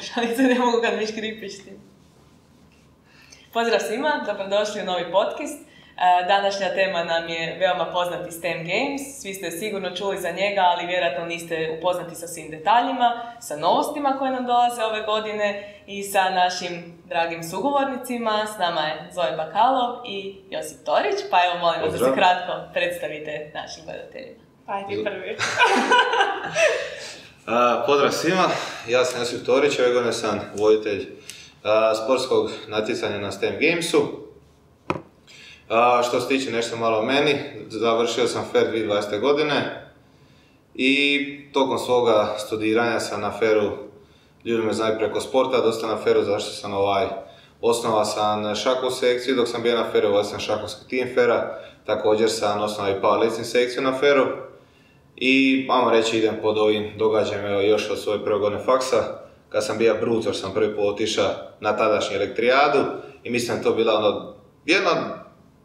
slušalice, ne mogu kad mi škripiš s tim. Pozdrav svima, dobrodošli u novi podcast. E, Današnja tema nam je veoma poznati STEM Games. Svi ste sigurno čuli za njega, ali vjerojatno niste upoznati sa svim detaljima, sa novostima koje nam dolaze ove godine i sa našim dragim sugovornicima. S nama je Zoe Bakalov i Josip Torić, pa evo molim vas da se kratko predstavite našim gledateljima. Aj, ti prvi. Pozdrav svima, ja sam Josip Torić, ove godine sam voditelj sportskog natjecanja na STEM Gamesu. Što se tiče nešto malo o meni, završio sam FER 2020. godine i tokom svoga studiranja sam na FER-u, ljudi me znaju preko sporta, dosta na FER-u zašto sam ovaj, osnovao sam šakovsku sekciju, dok sam bio na FER-u, vodio sam šakovski tim FER-a, također sam osnovao i powerlifting sekciju na FER-u. I, ajmo reći, idem pod ovim događajem, evo, još od svoje prve godine faksa, kad sam bio brucor, sam prvi put otišao na tadašnju elektrijadu i mislim da to bila ono, jedna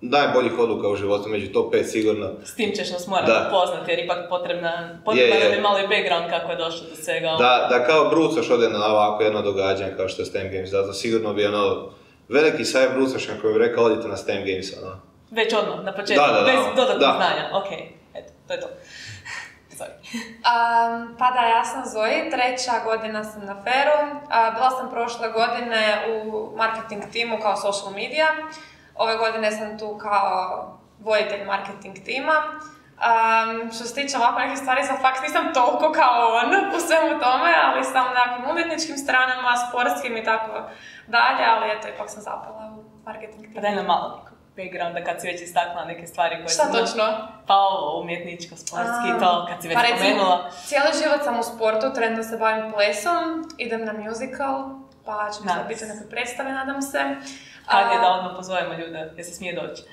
najboljih odluka u životu, među top 5 sigurno. S tim ćeš nas morati Da. upoznati jer ipak potrebna, potreban Je, je. malo i background kako je došlo do svega. Da, da kao brucor ode na ovako jedno događanje kao što je STEM Games, zato sigurno bi ono, veliki saj brucošan koji bi rekao odite na STEM Games, ono. Već odmah, na početku, Da, da, da. bez dodatnog Da. znanja. Ok, eto, to je to. Sorry. Um, pa da, ja sam Zoji, treća godina sam na Feru. A, bila sam prošle godine u marketing timu kao social media. Ove godine sam tu kao voditelj marketing tima. Um, što se tiče ovako nekih stvari za faks, nisam toliko kao on u svemu tome, ali sam na nekim umjetničkim stranama, sportskim i tako dalje, ali eto, ipak sam zapala u marketing Pa timu. daj nam malo backgrounda kad si već istaknula neke stvari koje Šta su- točno? Pa ovo, umjetničko, sportski, A, to kad si već pa spomenula. Cijeli život sam u sportu, trenutno se bavim plesom, idem na musical, pa ćemo sad Nice. biti neke predstave, nadam se. Kad je da odmah pozovemo ljude, jer se smije doći.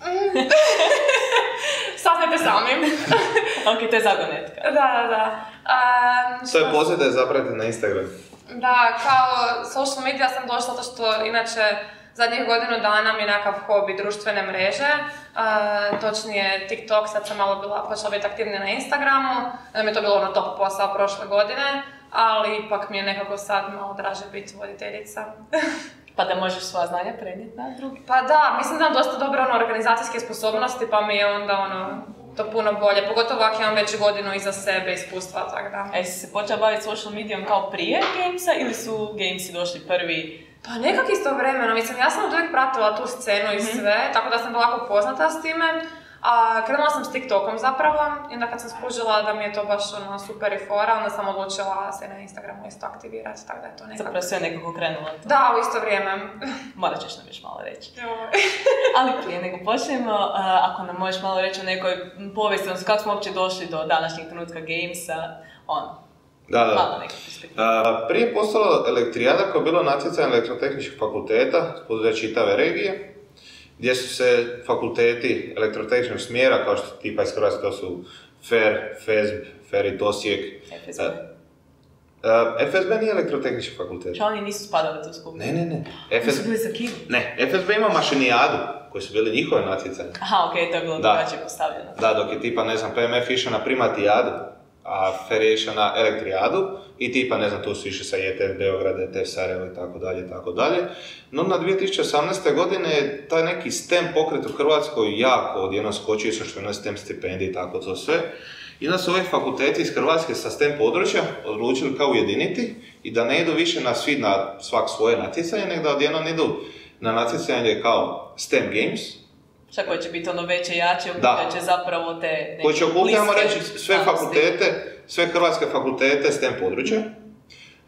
Saznajte sami. ok, to je zagonetka. da, da, da. A, To je poziv da je zapratite na Instagram. Da, kao social media sam došla zato što inače zadnjih godinu dana mi je nekakav hobi društvene mreže, točnije TikTok, sad sam malo bila, počela biti aktivnija na Instagramu, da mi je to bilo ono top posao prošle godine, ali ipak mi je nekako sad malo draže biti voditeljica. Pa da možeš svoja znanja prenijeti na drugi. pa da, mislim da imam dosta dobre ono, organizacijske sposobnosti, pa mi je onda ono, to puno bolje, pogotovo ako imam već godinu iza sebe iskustva, tako da. A jesi se počela baviti social medijom kao prije Gamesa ili su Gamesi došli prvi? Pa nekak istovremeno, mislim, ja sam od uvijek pratila tu scenu i sve, tako da sam bila lako poznata s time. A krenula sam s TikTokom zapravo, i onda kad sam skužila da mi je to baš ono super i fora, onda sam odlučila se na Instagramu isto aktivirati, tako da je to nekako... Zapravo sve nekako krenulo. to. Da, u isto vrijeme. Morat ćeš nam još malo reći. Ali prije nego počnemo, ako nam možeš malo reći o nekoj povijesti, odnosno kako smo uopće došli do današnjeg trenutka Gamesa, ono, Da, da. malo neke perspektive. A, prije je postala elektrijada koja je bila natjecanje elektrotehničkih fakulteta područja čitave regije, gdje su se fakulteti elektrotehničkog smjera, kao što tipa iz Hrvatske, to su FER, FESB, FERIT Osijek. FSB. A, FSB nije elektrotehnički fakultet. Što oni nisu spadali tu skupinu? Ne, ne, ne. Oni su FSB, bili za Kivu. ne, FSB ima mašinijadu, koji su bili njihove natjecanje. Aha, okej, to je bilo Da. drugačije postavljeno. Da, dok je tipa, ne znam, PMF išao na primatijadu, a FER je išao na elektrijadu i tipa, ne znam, tu su išli sa ETF Beograd, ETF Sarajevo i tako dalje, tako dalje. No na 2018. godine je taj neki STEM pokret u Hrvatskoj jako odjednom skočio, sa što je STEM stipendije i tako to sve. I onda su ovi fakulteti iz Hrvatske sa STEM područja odlučili kao ujediniti i da ne idu više na svi na svak svoje natjecanje, nego da odjednom idu na natjecanje kao STEM Games, Šta koje će biti ono veće, jače, Da. okupljat će zapravo te neke koji će bliske reći, sve fakultete, sve hrvatske fakultete STEM područja.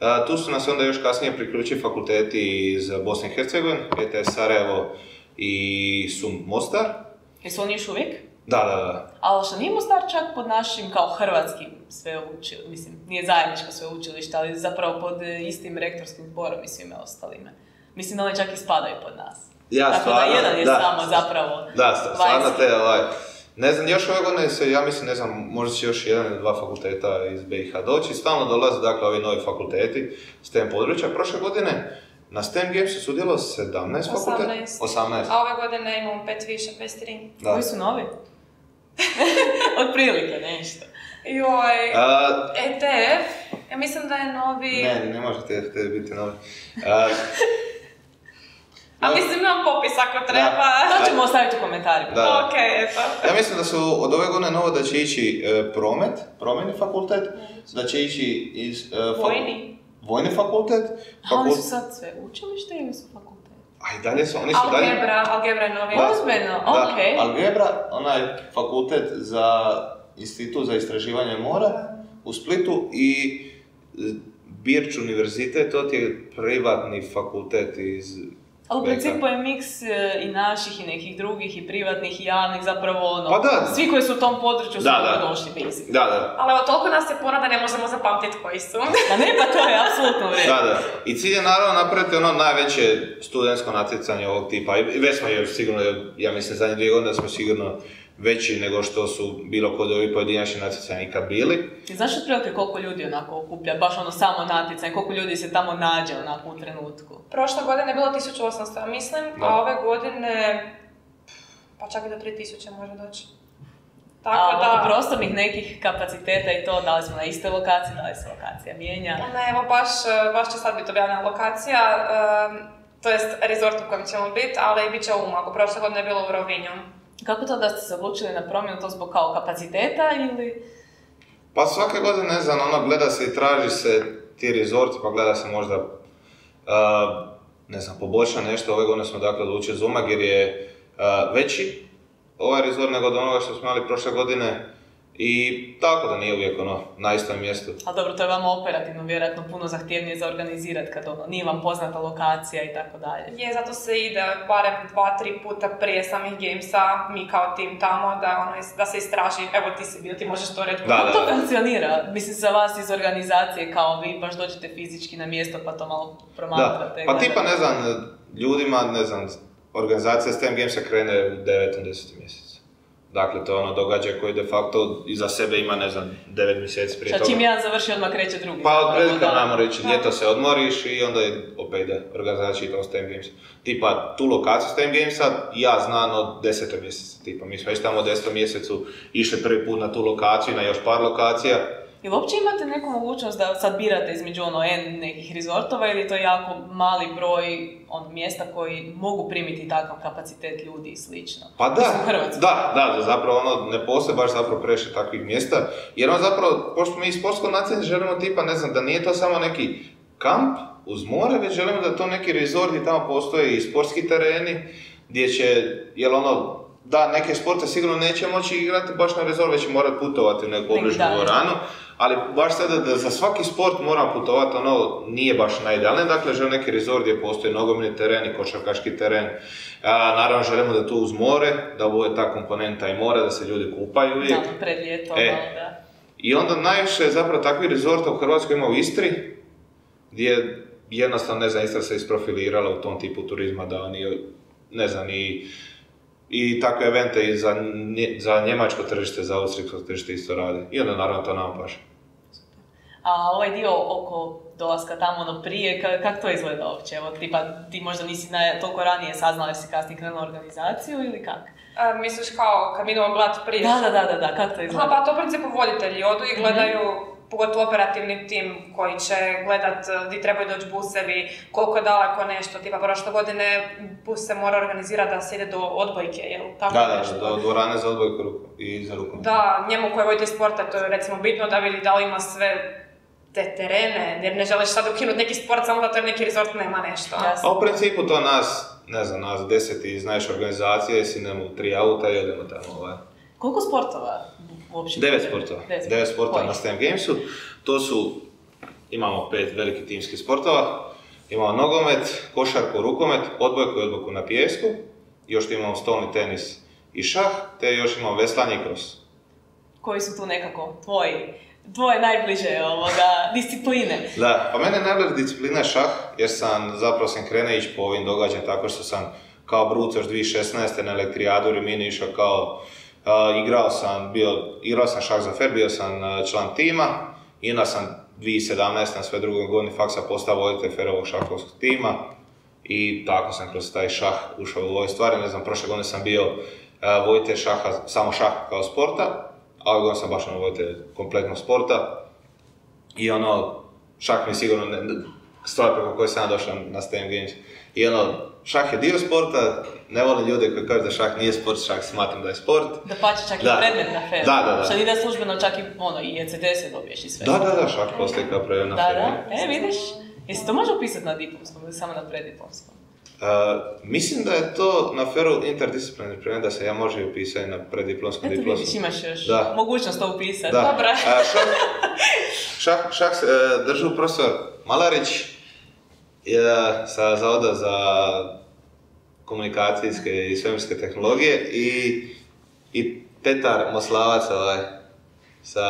A, tu su nas onda još kasnije priključili fakulteti iz Bosne i Hercegovine, ETS Sarajevo i SUM Mostar. Jesu oni još uvijek? Da, da, da. Ali što nije Mostar čak pod našim kao hrvatskim sveučilištem, mislim, nije zajedničko sveučilište, ali zapravo pod istim rektorskim zborom i svime ostalime. Mislim da oni čak i spadaju pod nas. Ja, Tako stvarno, da jedan je da. samo zapravo Da, st- stvarno te, ovaj, ne znam, još ove godine se, ja mislim, ne znam, možda će još jedan ili dva fakulteta iz BiH doći, stalno dolaze, dakle, ovi novi fakulteti STEM područja. Prošle godine na STEM Gamesu sudjelo 17 fakulteta. 18. 18. A ove godine imamo pet više, 23. Da. Koji su novi? Otprilike, nešto. Joj, A, ETF, ja mislim da je novi... ne, ne može te biti novi. A, A mislim imam popis ako treba. To ćemo ostaviti u komentarima. Da, da. Ok, eto. Ja mislim da su od ove godine novo da će ići e, promet, prometni fakultet, da će ići iz... e, fak- Vojni. Vojni fakultet, A oni su fakult... sad sve učilište ili su fakultet? A i dalje su, oni su dalje... Algebra, algebra je novi. Da. Ozbiljno, Da, okej. Algebra, onaj fakultet za institut za istraživanje mora u Splitu i e, Birč univerzitet, to je privatni fakultet iz... Ali u principu je miks e, i naših i nekih drugih i privatnih i javnih zapravo ono. Pa da. Svi koji su u tom području su Da, došli basic. Da, da. Ali evo, toliko nas je puno da ne možemo zapamtiti koji su. Pa ne, pa to je apsolutno u redu. Da, da. I cilj je naravno napraviti ono najveće studentsko natjecanje ovog tipa. I već smo je sigurno, ja mislim zadnje dvije godine smo sigurno veći nego što su bilo kod ovih pojedinačnih natjecanja ikad bili. I znaš otprilike koliko ljudi onako okuplja, baš ono samo natjecanje, koliko ljudi se tamo nađe onako u trenutku. Prošle godine je bilo 1800, ja mislim, Da. a ove godine, pa čak i do 3000 može doći. Tako A ono, da, prostornih nekih kapaciteta i to, da li smo na istoj lokaciji, da li se lokacija mijenja. ne, evo baš, baš će sad biti objavljena lokacija, to jest resort u kojem ćemo biti, ali bit će u Umagu. Prošle godine je bilo u Rovinju. Kako to da ste se odlučili na promjenu, to zbog kao kapaciteta ili... Pa svake godine, ne znam, ono, gleda se i traži se ti rezorti, pa gleda se možda, uh, ne znam, poboljša nešto. Ove godine smo dakle odlučili za Umag jer je uh, veći ovaj rezort nego od onoga što smo imali prošle godine. I tako da nije uvijek ono, na istom mjestu. A dobro, to je vama operativno vjerojatno puno zahtjevnije za organizirati kad ono, nije vam poznata lokacija i tako dalje. Je, zato se ide barem dva, tri puta prije samih gamesa, mi kao tim tamo, da, ono, da se istraži, evo ti si bio, ti možeš to reći. Da, Kako to da. funkcionira? Mislim, za vas iz organizacije, kao vi baš dođete fizički na mjesto pa to malo promatrate. Da, pa tipa, ne znam, ljudima, ne znam, organizacija STEM Gamesa krene u 9. 10. mjesecu. Dakle, to je ono događaj koji de facto iza sebe ima, ne znam, 9 mjeseci prije Šta toga. čim jedan završi, odmah kreće drugi. Pa otprilike namo reći, ljeto se odmoriš i onda je opet ide organizacija čitao STEM Games. Tipa, tu lokaciju STEM Gamesa ja znam od 10. mjeseca. Tipa, mi smo već tamo u 10. mjesecu išli prvi put na tu lokaciju, na još par lokacija. Jel uopće imate neku mogućnost da sad birate između ono N nekih rezortova ili je to jako mali broj on, mjesta koji mogu primiti takav kapacitet ljudi i slično? Pa da, Mislim, da, da, da, zapravo ono ne postoje baš zapravo previše takvih mjesta, jer on zapravo, pošto mi iz sportskog natjecanja želimo tipa, ne znam, da nije to samo neki kamp uz more, već želimo da je to neki resort i tamo postoje i sportski tereni, gdje će, jel ono, da, neke sporte sigurno neće moći igrati baš na resort, već će morati putovati u neku da. dvoranu, ali baš sada da za svaki sport moram putovati, ono nije baš najidealnije, dakle želim neki resort gdje postoji nogometni teren i košarkaški teren. A, naravno želimo da tu uz more, da bude ta komponenta i more, da se ljudi kupaju uvijek. Da, pred ljetom, E. da. I onda najviše zapravo takvih rezorta u Hrvatskoj ima u Istri, gdje jednostavno, ne znam, Istra se isprofilirala u tom tipu turizma da oni, ne znam, i, i takve evente i za, nje- za njemačko tržište, za austrijsko tržište isto radi. I onda naravno to nama paše. A ovaj dio oko dolaska tamo ono prije, ka- kako to izgleda uopće? Evo, tipa, ti možda nisi na, toliko ranije saznala jer si kasnije krenula organizaciju ili kak? E, misliš kao kad mi idemo gledat prije? Da, da, da, da, da, kako to izgleda? pa to u principu voditelji odu i gledaju, pogotovo operativni tim koji će gledat e, di trebaju doći busevi, koliko je daleko nešto, tipa prošle godine bus se mora organizirati da se ide do odbojke, jel? Tako Da, da, nešto. do dvorane za odbojku ruku i za rukom. Da, njemu koji voditelj sporta, to je recimo bitno da vidi da li ima sve te terene, jer ne želiš sad ukinuti neki sport samo zato jer neki resort nema nešto. Jasno. A u principu to nas, ne znam, nas deset iz naše organizacije, sinemo u tri auta i odemo tamo ovaj. Koliko sportova uopće? Devet sportova. Devet Devet sportova Koji? na STEM Gamesu. To su, imamo pet velikih timskih sportova. Imamo nogomet, košarku, rukomet, odbojku i odbojku na pijesku. Još tu imamo stolni tenis i šah, te još imamo veslanje i cross. Koji su tu nekako tvoji, tvoje najbliže ovoga, discipline? Da, pa mene najbolja disciplina je šah, jer sam zapravo sam krenuo ići po ovim događajima tako što sam kao bruc još 2016. na elektrijadu u Rimini išao kao, a, igrao sam, bio, igrao sam šah za fer, bio sam a, član tima, i onda sam 2017. na sve druge godine faksa postao voditelj ferovog šahovskog tima i tako sam kroz taj šah ušao u ove stvari, ne znam, prošle godine sam bio a, voditelj šaha, samo šaha kao sporta, a ove sam baš ono voditelj kompletnog sporta. I ono, šah mi sigurno ne, stvar preko koje sam došao na STEM Games. I ono, šah je dio sporta, ne volim ljude koji kažu da šah nije sport, šah smatram da je sport. Da pače čak Da. i predmet na feru. Da, da, da. Što ide službeno čak i ono, i ECTS dobiješ i sve. Da, da, da, šah postoji kao prevedena Da, da. E, vidiš? Jesi to može upisati na diplomskom ili samo na preddiplomskom? Uh, mislim da je to na feru interdisciplinarni predmet da se ja može upisati na preddiplomskom Eto diplomskom. vidiš, imaš još Da. mogućnost to upisati. Da. Dobro. A, šah, šah, šah se, e, držu profesor Malarić je, sa Zavoda za komunikacijske i svemirske tehnologije i, i Petar Moslavac ovaj, sa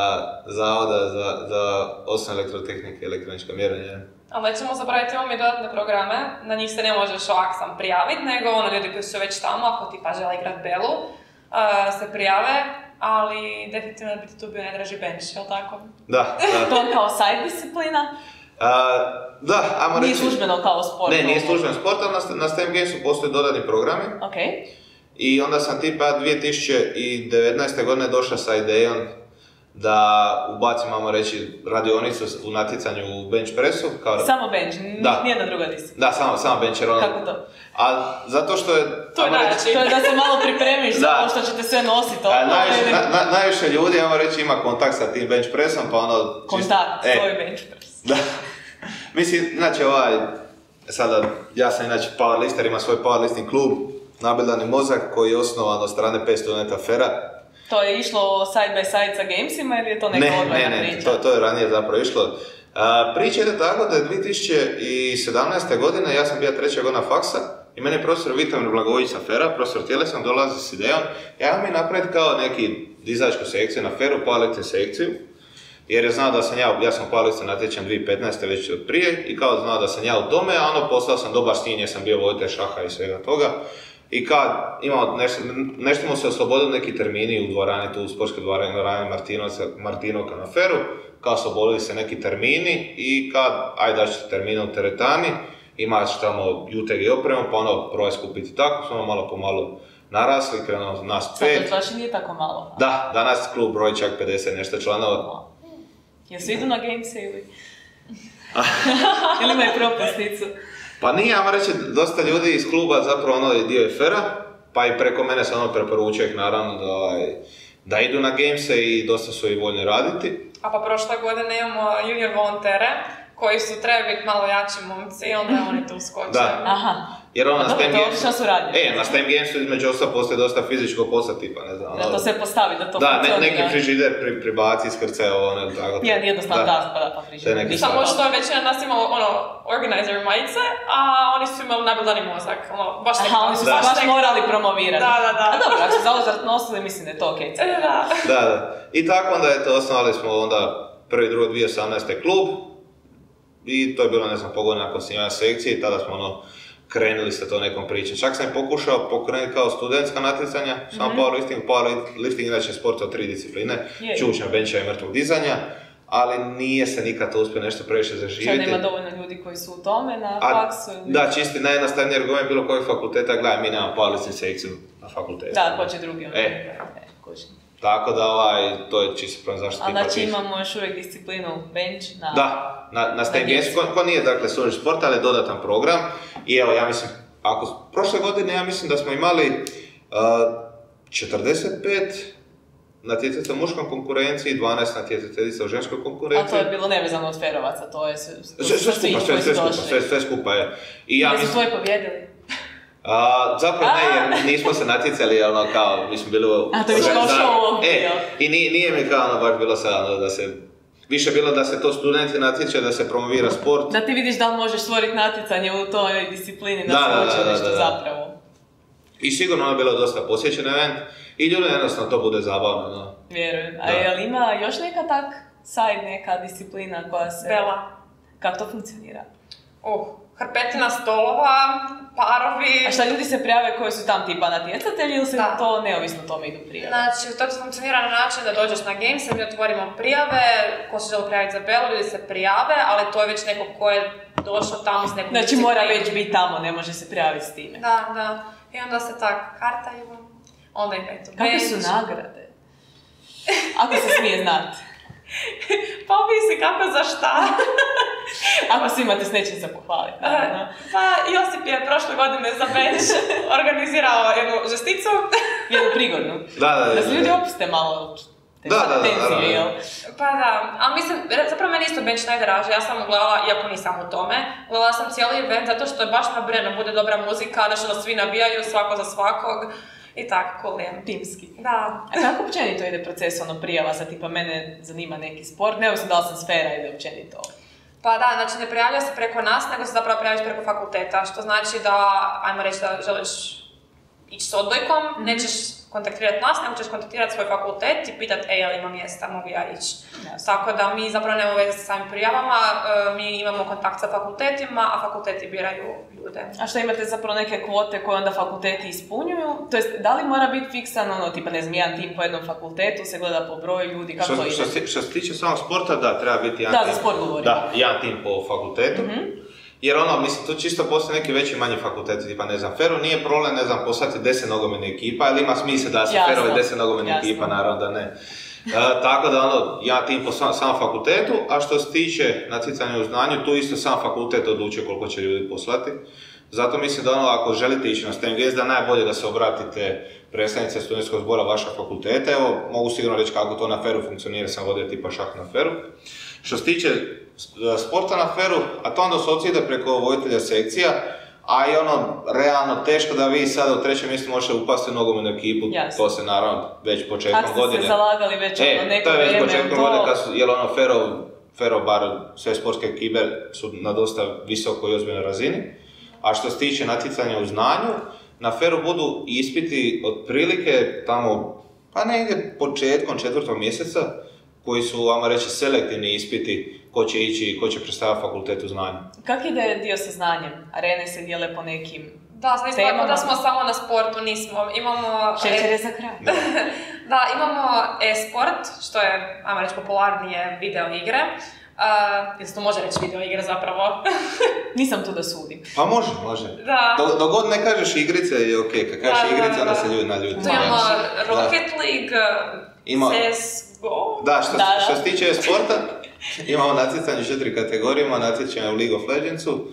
Zavoda za, za osnovne elektrotehnike i elektronička mjerenja. Ali nećemo zaboraviti, imamo i dodatne programe, na njih se ne možeš ovak sam prijaviti, nego ono ljudi koji su već tamo, ako ti pa žele igrat Belu, uh, se prijave, ali definitivno bi ti tu bio najdraži bench, jel tako? Da, da. To kao side disciplina, A, da, ajmo nije reći... službeno kao sport. Ne, nije ovo. služben sport, ali na, na STEM Gamesu postoje dodatni programi. Ok. I onda sam tipa 2019. godine došao sa idejom da ubacim, ajmo reći, radionicu u natjecanju u bench pressu. Kao, Samo bench, Da. nijedna druga disciplina. da, samo, samo bench jer ono... Kako to? A zato što je... To je reći, najjače. To je da se malo pripremiš za ovo što ćete sve nositi. a, najviše, na, na- najviše ljudi, ajmo reći, ima kontakt sa tim bench pressom, pa ono... Kontakt, e, svoj bench press. Da. Mislim, inače ovaj, sada, ja sam inače powerlister, ima svoj powerlifting klub, Nabildani mozak, koji je osnovan od strane 5 studenta Fera. To je išlo side by side sa gamesima ili je to neka Ne, ne, ne, priča? to, to je ranije zapravo išlo. A, priča ide tako da je 2017. godine, ja sam bio treća godina faksa, i meni je profesor Vitomir Blagović sa Fera, profesor tjelesnog, dolazi s idejom, ja mi napraviti kao neki dizačku sekciju na Feru, powerlifting sekciju, jer je znao da sam ja, ja sam powerlifting natječen 2015. već od prije, i kao znao da sam ja u tome, a ono postao sam dobar s njim, jer sam bio voditelj šaha i svega toga. I kad imao nešto, nešto mu se oslobodili neki termini u dvorani, tu u sportskoj dvorani, dvorani Martinovca, Martinovka na Feru, kao oslobodili se neki termini i kad, ajde daći termine u teretani, imaš tamo UTG opremu, pa ono probaj skupiti tako, smo malo po malo narasli, krenuo nas Sad pet. to baš i nije tako malo. Da, danas klub broj čak 50 nešto članova. Jesu idu na gamese ili? ili imaju propusnicu? Pa nije, ajmo reći, dosta ljudi iz kluba zapravo ono je dio je Fera, pa i preko mene se ono preporučuje ih naravno da, ovaj, da idu na gamese i dosta su i voljni raditi. A pa prošle godine imamo junior volontere, koji su trebali biti malo jači momci i onda oni tu skoče. Da. Aha. Jer ono Pa na dobro, STEM je suradnja. E, na STEM Gamesu između ostalo postoji dosta fizičkog posla tipa, ne znam. Da ono- to sve postavi, da to da, ne, neki frižider pri, pribaci, iskrcaje ovo, ono, tako. Jedan jednostavan Da. pa da, pa frižider. Je Samo što većina nas imala ono, organizer majice, a oni su imali nabildani mozak. Ono, baš Aha, oni su se Da. baš nek- morali promovirati. Da, da, da. A dobro, ako su zauzvrat nosili, mislim da je to okej. E, Da. Da, da. I tako onda je to, osnovali smo onda prvi, drugo, 2018. klub. I to je bilo, ne znam, pogodno nakon snimanja sekcije i tada smo ono krenuli sa to nekom pričom. Čak sam pokušao pokrenuti kao studentska natjecanja, samo powerlifting, powerlifting inače je sport od tri discipline, čučnja, benča i mrtvog dizanja, ali nije se nikad to uspio nešto previše zaživjeti. nema dovoljno ljudi koji su u tome na A, faksu ili... da, čisti najjednostavnije jer govorim bilo kojeg fakulteta, gledaj, mi nemamo powerlifting sekciju na fakultetu. Da, ko će drugi. ono. E. E. Tako da ovaj, to je čisto problem zašto A ti znači imamo još uvijek disciplinu bench na... Da, na, na STEM Na Games, djecu. ko, ko nije dakle student sport, ali je dodatan program. I evo, ja mislim, ako prošle godine ja mislim da smo imali uh, 45 natjecatelja u muškoj konkurenciji, 12 natjecateljica u ženskoj A konkurenciji. to je bilo nevezano od ferovaca, to je sve, Sve, sve svi skupa, sve, sve su skupa, sve, sve skupa je. I ja mislim, tvoji pobjedili? A, zapravo ne, jer nismo se natjecali, ono, kao, mi smo bili u... A, to je više kao show-off E, i nije, nije mi kao, ono, baš bilo sad, ono, da se... Više bilo da se to studenti natječe, da se promovira sport. Da ti vidiš da li možeš stvoriti natjecanje u toj disciplini na Da, da, da, sveučilištu da, da. zapravo. I sigurno je bilo dosta posjećen event i ljudi jednostavno to bude zabavno. No. Vjerujem. A Da. jel ima još neka tak side, neka disciplina koja se... Bela. Kako to funkcionira? Uh, hrpetina stolova, parovi. A šta ljudi se prijave koji su tam tipa natjecatelji ili se Da. to neovisno tome idu prijave? Znači, to funkcionira na način da dođeš na games, mi otvorimo prijave, ko se želi prijaviti za Belu, ljudi se prijave, ali to je već neko ko je došao tamo s nekom Znači mora već biti tamo, ne može se prijaviti s time. Da, da. I onda se tak kartaju, onda im eto Kakve su nagrade? Ako se smije znati. Pa ovisi kako za šta. Ako se imate s nečim za pohvaliti. naravno. Pa Josip je prošle godine za bench organizirao jednu žesticu. Jednu prigodnu. Da, da, da. Da se da. ljudi opuste malo te Da, da, da, tenzije, naravno. jel? Pa da, a mislim, zapravo meni isto bench najdraže, ja sam gledala, iako nisam u tome, gledala sam cijeli event zato što je baš nabreno, bude dobra muzika, nešto ono svi nabijaju, svako za svakog i tako, je. Timski. Da, A kako općenito ide proces ono prijava, sad tipa mene zanima neki sport, neovisno da li sam sfera ili općenito. Pa da, znači ne prijavlja se preko nas, nego se zapravo prijavljaš preko fakulteta, što znači da, ajmo reći da želiš ići s odbojkom, nećeš kontaktirati nas, nego ćeš kontaktirati svoj fakultet i pitati, ej, jel ima mjesta, mogu ja ići. Jasno. Tako da mi zapravo nemamo veze sa samim prijavama, e, mi imamo kontakt sa fakultetima, a fakulteti biraju ljude. A što imate zapravo neke kvote koje onda fakulteti ispunjuju? To jest, da li mora biti fiksan, ono, tipa, ne znam, jedan tim po jednom fakultetu, se gleda po broju ljudi, kako to Što, ide? što, se- što se tiče samog sporta, da, treba biti jedan Da, tim. za sport govorim. Da, jedan tim po fakultetu. Mhm. Jer ono, mislim, tu čisto postoje neki veći i manji fakulteti, tipa ne znam, Feru nije problem, ne znam, poslati deset nogometnih ekipa, ili ima smisla da se Ferovi deset nogometnih ekipa, naravno da ne. E, tako da ono, ja tim po sam, samom fakultetu, a što se tiče natjecanja u znanju, tu isto sam fakultet odlučuje koliko će ljudi poslati. Zato mislim da ono, ako želite ići na STEM da je najbolje da se obratite predstavnice studentskog zbora vašeg fakulteta. Evo, mogu sigurno reći kako to na Feru funkcionira, sam vodio tipa šah na Feru. Što se tiče s- sporta na Feru, a to onda se preko voditelja sekcija, a i ono, realno teško da vi sada u trećem mjestu možete upasti u nogometnu ekipu, Jasno. to se naravno već početkom ste godine. se zalagali već ono E, neko to je već početkom to? godine, kad su, jer ono, Fero, Fero bar sve sportske ekipe su na dosta visokoj i ozbiljnoj razini. A što se tiče natjecanja u znanju, na Feru budu ispiti otprilike tamo, pa negdje početkom četvrtog mjeseca, koji su, vama reći, selektivni ispiti ko će ići, ko će predstaviti fakultet u znanju. Kak ide dio sa znanjem? Arene se dijele po nekim... Da, Temama. da smo samo na sportu, nismo. Imamo... Šećer je za kraj. Da. Da, imamo e-sport, što je, ajmo reći, popularnije video igre. Uh, jel se to može reći video igre zapravo? Nisam tu da sudim. Pa može, može. da. Dok, dok god ne kažeš igrice je ok, kad kažeš Da, da, igrice onda da. se ljudi naljuti. Tu imamo Da. Rocket League, Ima- CSGO. Da, što, Da, da. što se tiče sporta, imamo natjecanje u četiri kategorije, imamo natjecanje u League of Legendsu,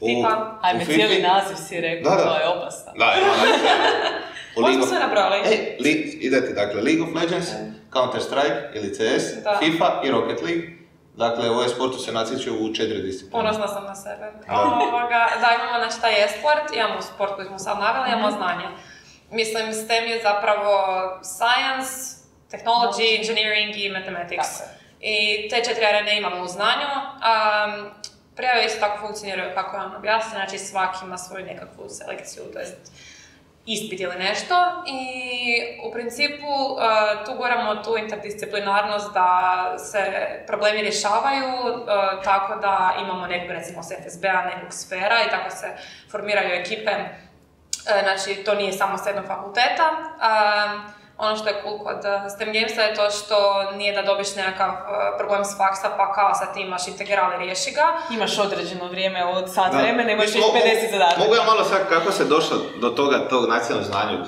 u, FIFA. Ajme, cijeli naziv si rekao, Da, da. to je opasno. Da, imamo natjecanje Možemo sve nabrali. E, li, idete, dakle, League of Legends, Counter Strike ili CS, Da. FIFA i Rocket League. Dakle, u ovoj sportu se natječu u četiri discipline. Ponosna sam na sebe. Ovoga, da, imamo znači taj e-sport, imamo sport koji smo sad naveli, imamo znanje. Mislim, STEM je zapravo science, technology, engineering i mathematics. Tako je. I te četiri arene imamo u znanju. Um, prijave isto tako funkcioniraju kako je on objasnio, znači svaki ima svoju nekakvu selekciju, to jest ispit ili nešto i u principu tu goramo tu interdisciplinarnost da se problemi rješavaju tako da imamo nekog recimo s FSB-a, nekog sfera i tako se formiraju ekipe. Uh, znači to nije samo s jednog fakulteta. Ono što je cool kod uh, STEM Gamesa je to što nije da dobiš nekakav uh, problem s faksa pa kao sad ti imaš integral i riješi ga, Imaš određeno vrijeme od sat vremena, imaš Mislim, još mogu- 50 zadataka. Mogu ja malo sad kako se došlo do toga, tog nacionalnog znanju.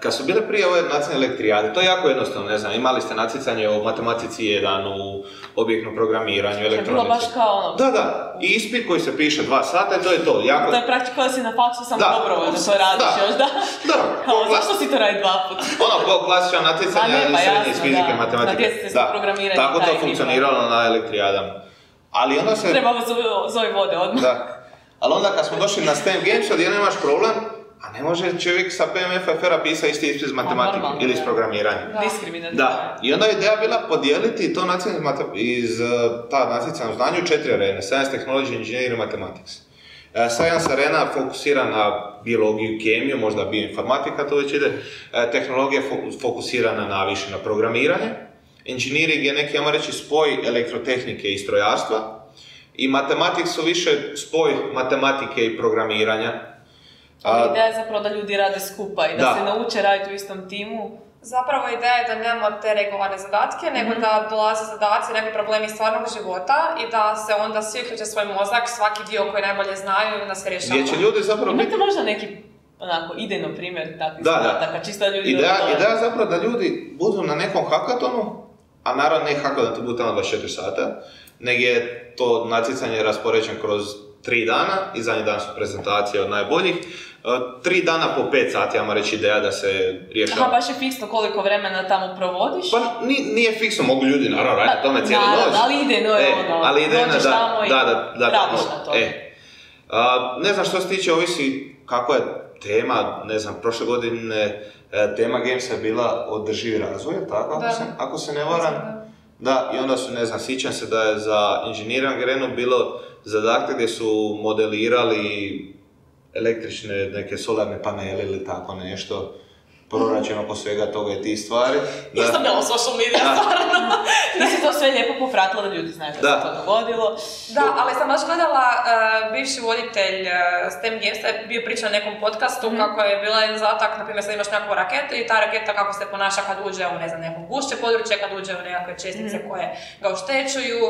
Kad su bile prije ove nacionalne elektrijade, to je jako jednostavno, ne znam, imali ste natjecanje u matematici 1, u objektnom programiranju, To je bilo elektronici. baš kao ono... Da, da, i ispit koji se piše dva sata, i to je to. Jako... To je praktično kao da si na faksu, sam Da. dobrovoljno to radiš Da. još, da. Da, Kao, klas- zašto si to radi dva puta? ono, kao klasično Ma natjecanje ne, pa srednje iz fizike i da. matematike. Da, tako ta to funkcioniralo na elektrijadama. Ali onda se... Trebamo zo- zove vode odmah. Da. Ali onda kad smo došli na STEM Games, odjednom imaš problem, a ne može čovjek sa PMF FR-a pisati isti ispit iz matematike normalno, ili iz programiranja. Da. Diskriminativno. Da, i onda je ideja bila podijeliti to nacionalno iz uh, ta znanje u četiri arene, Science, Technology, Engineering i Mathematics. Uh, Science arena fokusira na biologiju, kemiju, možda bioinformatika to već ide, Uh, tehnologija fo- fokusirana na više na programiranje, Engineering je neki, ajmo reći, spoj elektrotehnike i strojarstva, i Mathematics su više spoj matematike i programiranja. A, ideja je zapravo da ljudi rade skupa i da, Da. se nauče raditi u istom timu. Zapravo ideja je da nemamo te regularne zadatke, nego Mhm. da dolaze zadaci, neki problemi stvarnog života i da se onda svi uključe svoj mozak, svaki dio koji najbolje znaju i da se rješava. gdje će ljudi zapravo biti Imate možda neki onako idejno primjer takvih Da, da. zadataka, čisto da ljudi Ideja, ideja zapravo da ljudi budu na nekom hakatonu, a naravno ne hakaton ti bude tamo 24 sata, nego je to natjecanje raspoređen kroz tri dana i zadnji dan su prezentacije od najboljih. Tri dana po pet sati, ajmo reći ideja da se rješava. Aha, baš je fiksno koliko vremena tamo provodiš. Pa ni- nije fiksno, mogu ljudi naravno raditi na tome cijelu Naravno, noć. ali idejno je E, ono, ali dođeš da, tamo i da, da, da, radiš tamo, na tome. E. A, ne znam što se tiče, ovisi kako je tema, ne znam, prošle godine e, tema Gamesa je bila održivi razvoj, tako, Da. ako se, ako se ne varam. Da, i onda su, ne znam, sjećam se da je za inženjeran grenu bilo zadatak gdje su modelirali električne neke solarne panele ili tako nešto, proračun oko svega toga i tih stvari. Da. Nisam bila u social media, Da. stvarno. Ti si to sve lijepo popratila da ljudi znaju da, Da. se to dogodilo. Da, ali sam baš gledala, uh, bivši voditelj uh, STEM Gamesa je bio pričao na nekom podcastu Mhm. kako je bila jedan zadatak, na primjer sad imaš nekakvu raketu i ta raketa kako se ponaša kad uđe u ne znam, neko gušće područje, kad uđe u nekakve čestice Mhm. koje ga oštećuju,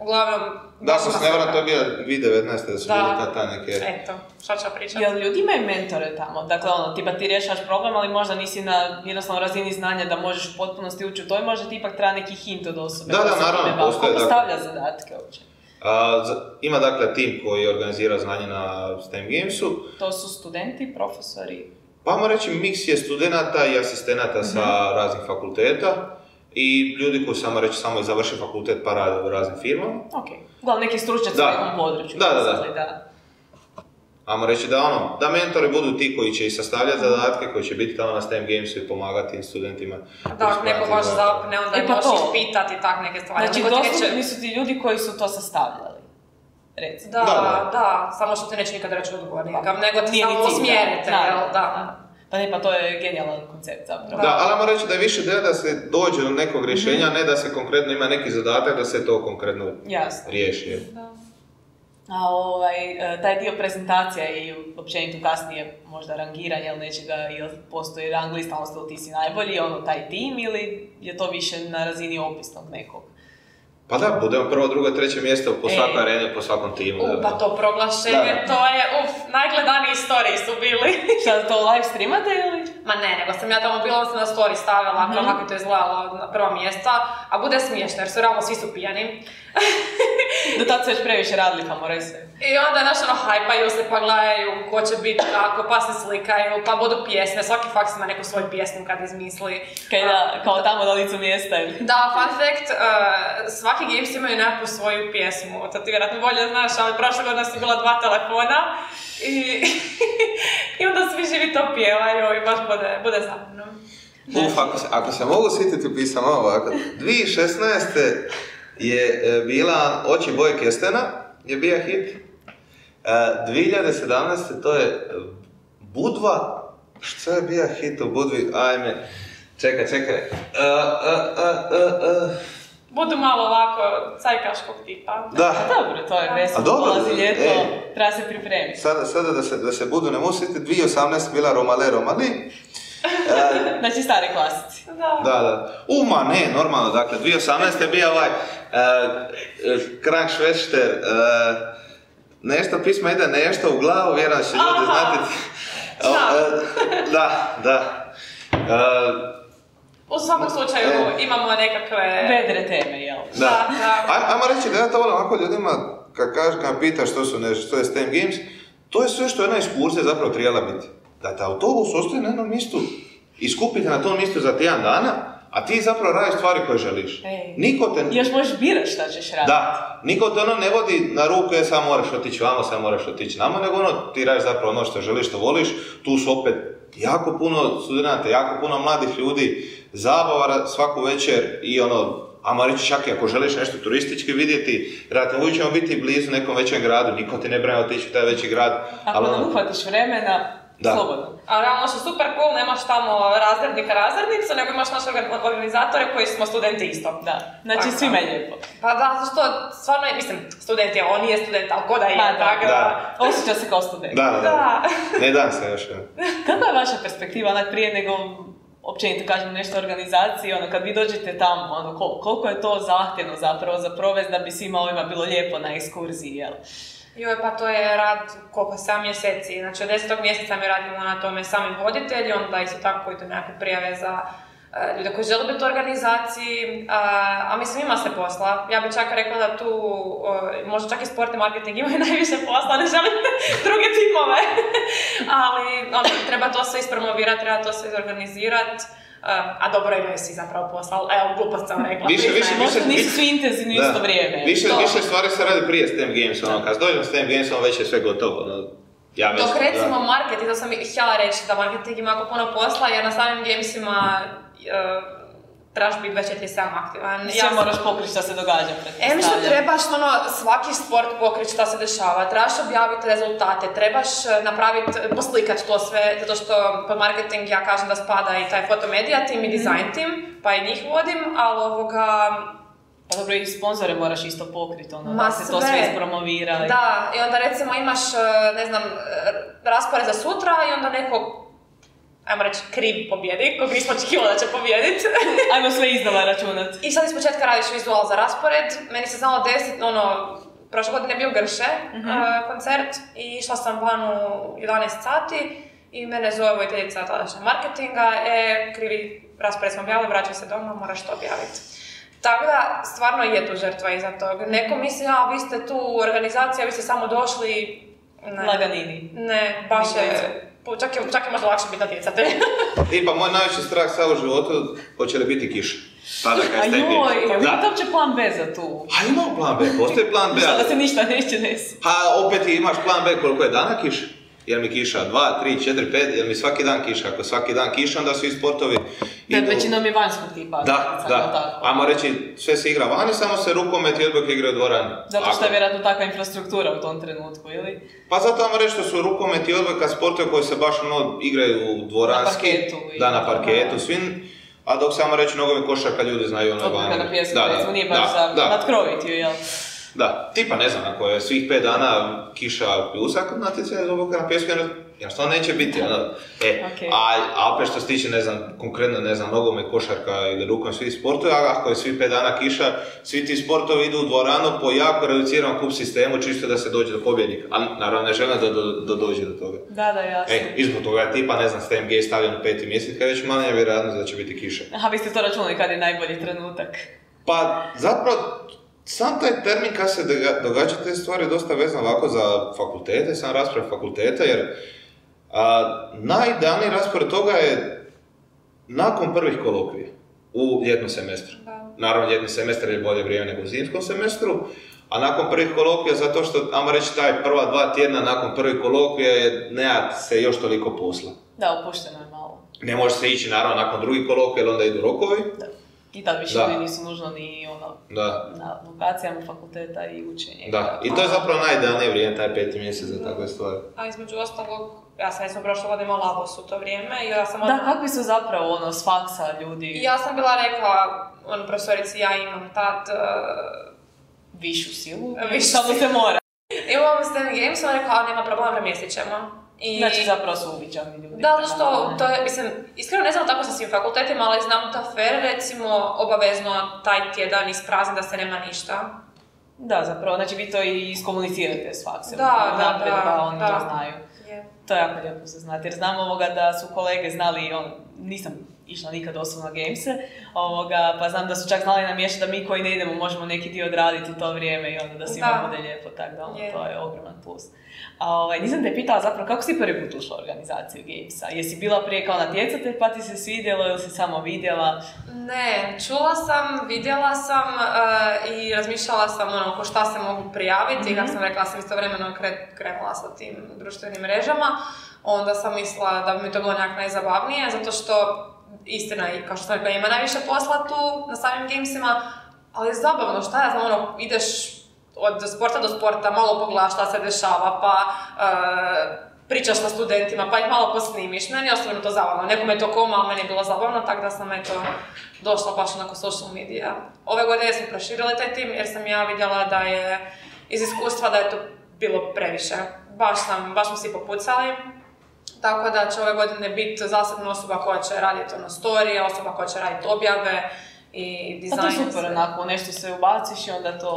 uglavnom... Da, sam se to je bio 2019. da su Da. bili ta, ta neke... Eto, šta ću pričati? Jel ljudi imaju mentore tamo? Dakle, ono, tipa ti rješavaš problem, ali možda nisi na jednostavno razini znanja da možeš u potpunosti ući u to i možda ti ipak treba neki hint od osobe. Da, da, naravno, postoje, Ko dakle. postavlja zadatke uopće? A, za- ima dakle tim koji organizira znanje na STEM Gamesu. To su studenti, profesori. Pa reći, miks je studenata i asistenata sa Mhm. raznih fakulteta i ljudi koji samo reći samo i završi fakultet pa rade u raznim firmama. Ok. Uglavnom neki stručnjaci Da. u nekom području. Da, da, da. da. Ajmo reći da ono, da mentori budu ti koji će i sastavljati zadatke, koji će biti tamo na STEM Gamesu i pomagati tim studentima. Da, su ako neko baš zapne, onda E, pa možeš pitati i tak neke stvari. Znači, Nego ti doslovno neće- nisu ti ljudi koji su to sastavljali. Recimo. Da, Da, da, da. samo što ti neće nikad reći odgovor nikakav, nego ti samo usmjerite, jel? Da. Pa ne, pa to je genijalan koncept zapravo. Da, ali ajmo reći da je više ideja da se dođe do nekog rješenja, Mhm. a ne da se konkretno ima neki zadatak da se to konkretno Jasno. riješi. jel? A ovaj, e, taj dio prezentacija i općenito kasnije možda rangiranje ili nečega, ili postoji rang lista, ono ti si najbolji, ono taj tim ili je to više na razini opisnog nekog? Pa da, budemo prvo, drugo, treće mjesto po E. svakoj areni, po svakom timu. U, da. pa to proglašenje, Da. to je, uf, najgledaniji storiji su bili. Šta, to live streamate ili? Ma ne, nego sam ja tamo bila, sam na story stavila Mhm. kako je to izgledalo na prva mjesta, a bude smiješno jer su realno svi su pijani. Do tad su već previše radili pa moraju se... I onda, znaš, ono, hajpaju se, pa gledaju ko će biti kako, pa se slikaju, pa budu pjesme, svaki faks ima neku svoju pjesmu kad izmisli. Kaj da, kao tamo na licu mjesta ili... Da, fun fact, uh, svaki games imaju nekakvu svoju pjesmu, to ti vjerojatno bolje znaš, ali prošle godine su bila dva telefona i, i onda svi živi to pjevaju i baš bude, bude zabavno. Uf, ako se, ako se mogu sjetiti, pisam ovo ovako. 2016. je e, bila Oči boje Kestena, je bio hit. E, 2017. to je e, Budva. Što je bio hit u Budvi? Ajme. Čekaj, čekaj. E, e, e, e, e. Budu malo ovako cajkaškog tipa. Da. A dobro, to je veselo, dobro, dolazi ljeto, e. treba se pripremiti. Sada, sada da, se, da se budu ne musiti, 2018. bila Romale Romali. E, Znači stari klasici. Da. Da, da. U, ma ne, normalno, dakle, 2018. je bio ovaj uh, Krank Švešter, uh, nešto pismo ide nešto u glavu, vjerujem će ljudi znati. Da, da. Uh, U svakom slučaju E. imamo nekakve... Vedre teme, jel? da. Da, da. Aj, ajmo reći da ja to volim ovako ljudima, kad kažem, kad pita što su nešto, što je STEM Games, to je sve što je jedna ekskurzija zapravo trebala biti. Da te autobus ostaje na jednom mjestu i skupite na tom mjestu za tjedan dana, a ti zapravo radiš stvari koje želiš. Ej. Niko te... Još možeš birat šta ćeš raditi. Da, niko te ono ne vodi na ruku, je samo moraš otići vamo, samo moraš otići namo, nego ono, ti radiš zapravo ono što želiš, što voliš, tu su opet jako puno studenata, jako puno mladih ljudi, zabava svaku večer i ono, Amo reći čak i ako želiš nešto turistički vidjeti, vjerojatno uvijek ćemo biti blizu nekom većem gradu, niko ti ne brane otići u taj veći grad. Ako ali ne ono- uhvatiš vremena, Da. slobodno. A realno što je super cool, nemaš tamo razrednika, razrednicu, nego imaš naše organ- organizatore koji smo studenti isto. Da, znači Tako. svima je lijepo. Pa da, zato što stvarno je, mislim, student je, on nije student, ali ko da je, Pa da, tako da. Osjeća se kao student. Da, da, da. Da. Ne dan se još. Kakva je vaša perspektiva, onak prije nego općenito kažem nešto organizaciji, ono kad vi dođete tamo, ono kol- koliko je to zahtjevno zapravo za provest da bi svima ovima bilo lijepo na ekskurziji, jel? Joj, pa to je rad koliko, sam mjeseci. Znači, od desetog mjeseca mi radimo na tome sami voditelji, onda isto tako idu nekakve prijave za ljude koji žele biti u organizaciji, a, a mislim ima se posla. Ja bih čak rekla da tu, e, možda čak i sport i marketing imaju najviše posla, ne želim druge timove. Ali ono, treba to sve ispromovirati, treba to sve izorganizirati. a dobro imaju svi zapravo posla, ali evo glupost sam rekla. Više, priznajem. više, Možda više- nisu svi intenzivni u isto vrijeme. Više, To. više stvari se radi prije STEM Games, ono, kad dođem STEM Games, ono već je sve gotovo, ono, ja Dok mislim, recimo da. marketing, to sam i htjela reći da marketing ima jako puno posla, jer na samim gamesima trebaš biti 24-7 aktivan. Sve moraš pokriti što se događa, Em što trebaš ono, svaki sport pokriti šta se dešava, trebaš objaviti rezultate, trebaš e, napraviti, poslikat to sve, zato što pod marketing ja kažem da spada i taj fotomedija tim i dizajn tim, pa i njih vodim, ali ovoga, Pa dobro, i sponzore moraš isto pokriti, ono, Ma da se to sve. ispromovira. i- da, i onda recimo imaš, e, ne znam, e, raspored za sutra i onda neko ajmo reći, kriv pobjedi, kog nismo očekivali da će pobjediti. Ajmo sve iznova računat. I sad iz početka radiš vizual za raspored, meni se znalo deset, ono, prošle godine je bio Grše e, koncert i išla sam van u 11 sati i mene zove vojiteljica tadašnja marketinga, e, krivi raspored smo objavili, vraćaj se doma, moraš to objaviti. Tako da, stvarno je tu žrtva iza toga. Neko misli, a vi ste tu organizacija, vi ste samo došli... Ne. Laganini. Ne, baš je, čak je, čak je možda lakše biti natjecatelj. I pa moj najveći strah sad u životu, hoće li biti kiša. Tada A kad STEM joj, Games. imate Da. uopće plan B za tu? A imamo plan B, postoji plan B. Šta da se ništa neće desiti? A opet imaš plan B koliko je dana kiša? Jel mi kiša 2, 3, 4, 5, jel mi svaki dan kiša? Ako svaki dan kiša, onda svi sportovi Da, idu- većinom je vanjskog tipa. Da, da. Tako. Ajmo reći, sve se igra vani, samo se rukomet i odbojka igraju u dvorani. Zato što Ako- je vjerojatno takva infrastruktura u tom trenutku, ili? Pa zato vam reći što su rukomet i odbojka sportovi koji se baš ono igraju dvoranski. Na parketu i- Da, na parketu, svim. A dok samo reći nogomet košarka ljudi znaju ono vani. na pjesmu, Da, da, recimo, nije baš da, za ju, jel? Da, tipa ne znam, ako je svih pet dana kiša pljusak kod natjecanja za odbojka na pjesmu, jednostavno neće biti, ono, e, Ok. a, a opet što se tiče, ne znam, konkretno, ne znam, nogomet, košarka ili rukom, svi sportovi, a ako je svih pet dana kiša, svi ti sportovi idu u dvoranu po jako reduciranom kup sistemu, čisto da se dođe do pobjednika, a naravno ne želim da, do, da dođe do toga. Da, da, jasno. E, izbog toga je tipa, ne znam, STEM G stavljen u peti mjesec, kad je već manja vjerojatnost da će biti kiša. Aha, vi ste to računali kad je najbolji trenutak. Pa zapravo, sam taj termin kad se doga- događa te stvari je dosta vezan ovako za fakultete, sam raspored fakulteta, jer a, najidealniji raspored toga je nakon prvih kolokvija u ljetnom semestru. Da. Naravno, ljetni semestar je bolje vrijeme nego u zimskom semestru, a nakon prvih kolokvija, zato što, ajmo reći, taj prva dva tjedna nakon prvih kolokvija je, nema se još toliko posla. Da, opušteno je malo. Ne može se ići, naravno, nakon drugih kolokvija, jer onda idu rokovi. Da. I tad više Da. nisu nužno ni ono, Da, na lokacijama fakulteta i učenje. Da, i to je zapravo najidealnije vrijeme, taj peti mjesec za takve stvari. A između ostalog, ja sam recimo prošle godine imala Labos u to vrijeme i ja sam Da, kakvi su zapravo ono, s faksa ljudi I ja sam bila rekla, ono, profesorici, ja imam tad, uh, višu silu? Višu Samo se mora. imam STEM Games, ona rekla, nema problema, premjestit ćemo. I... Znači zapravo su uviđavni ljudi. Da, što, to je, mislim, iskreno ne znam tako sa svim fakultetima, ali znam da FER, recimo, obavezno taj tjedan isprazni da se nema ništa. Da, zapravo, znači vi to i iskomunicirate s faksom. Da, da, da, da oni da. to znaju. Je. To je jako lijepo za znati, jer znam ovoga da su kolege znali, on, nisam išla nikad osobno na gamese, ovoga, pa znam da su čak znali namješati da mi koji ne idemo možemo neki dio odraditi u to vrijeme i onda da svima Da. bude lijepo, tako da ono, Je. to je ogroman plus. A, ovaj, nisam te pitala zapravo kako si prvi put ušla u organizaciju gamesa? Jesi bila prije kao natjecatelj pa ti se svidjelo ili si samo vidjela? Ne, čula sam, vidjela sam eh, i razmišljala sam ono, ko šta se mogu prijaviti i kako sam rekla, sam istovremeno kre, krenula sa tim društvenim mrežama. Onda sam mislila da bi mi to bilo nekako najzabavnije, zato što istina kao što sam rekla, ima najviše posla tu na samim gamesima, ali je zabavno, šta ja znam, ono, ideš od sporta do sporta, malo pogledaš šta se dešava, pa eh, pričaš sa studentima, pa ih malo posnimiš. Meni je osobno to zabavno. Nekome je to koma, ali meni je bilo zabavno, tako da sam eto došla baš onako social media. Ove godine smo proširili taj tim jer sam ja vidjela da je iz iskustva da je to bilo previše. Baš sam, baš smo svi popucali. Tako da će ove godine biti zasebna osoba koja će raditi ono storije, osoba koja će raditi objave i Pa dizajn. to je super onako, nešto se ubaciš i onda to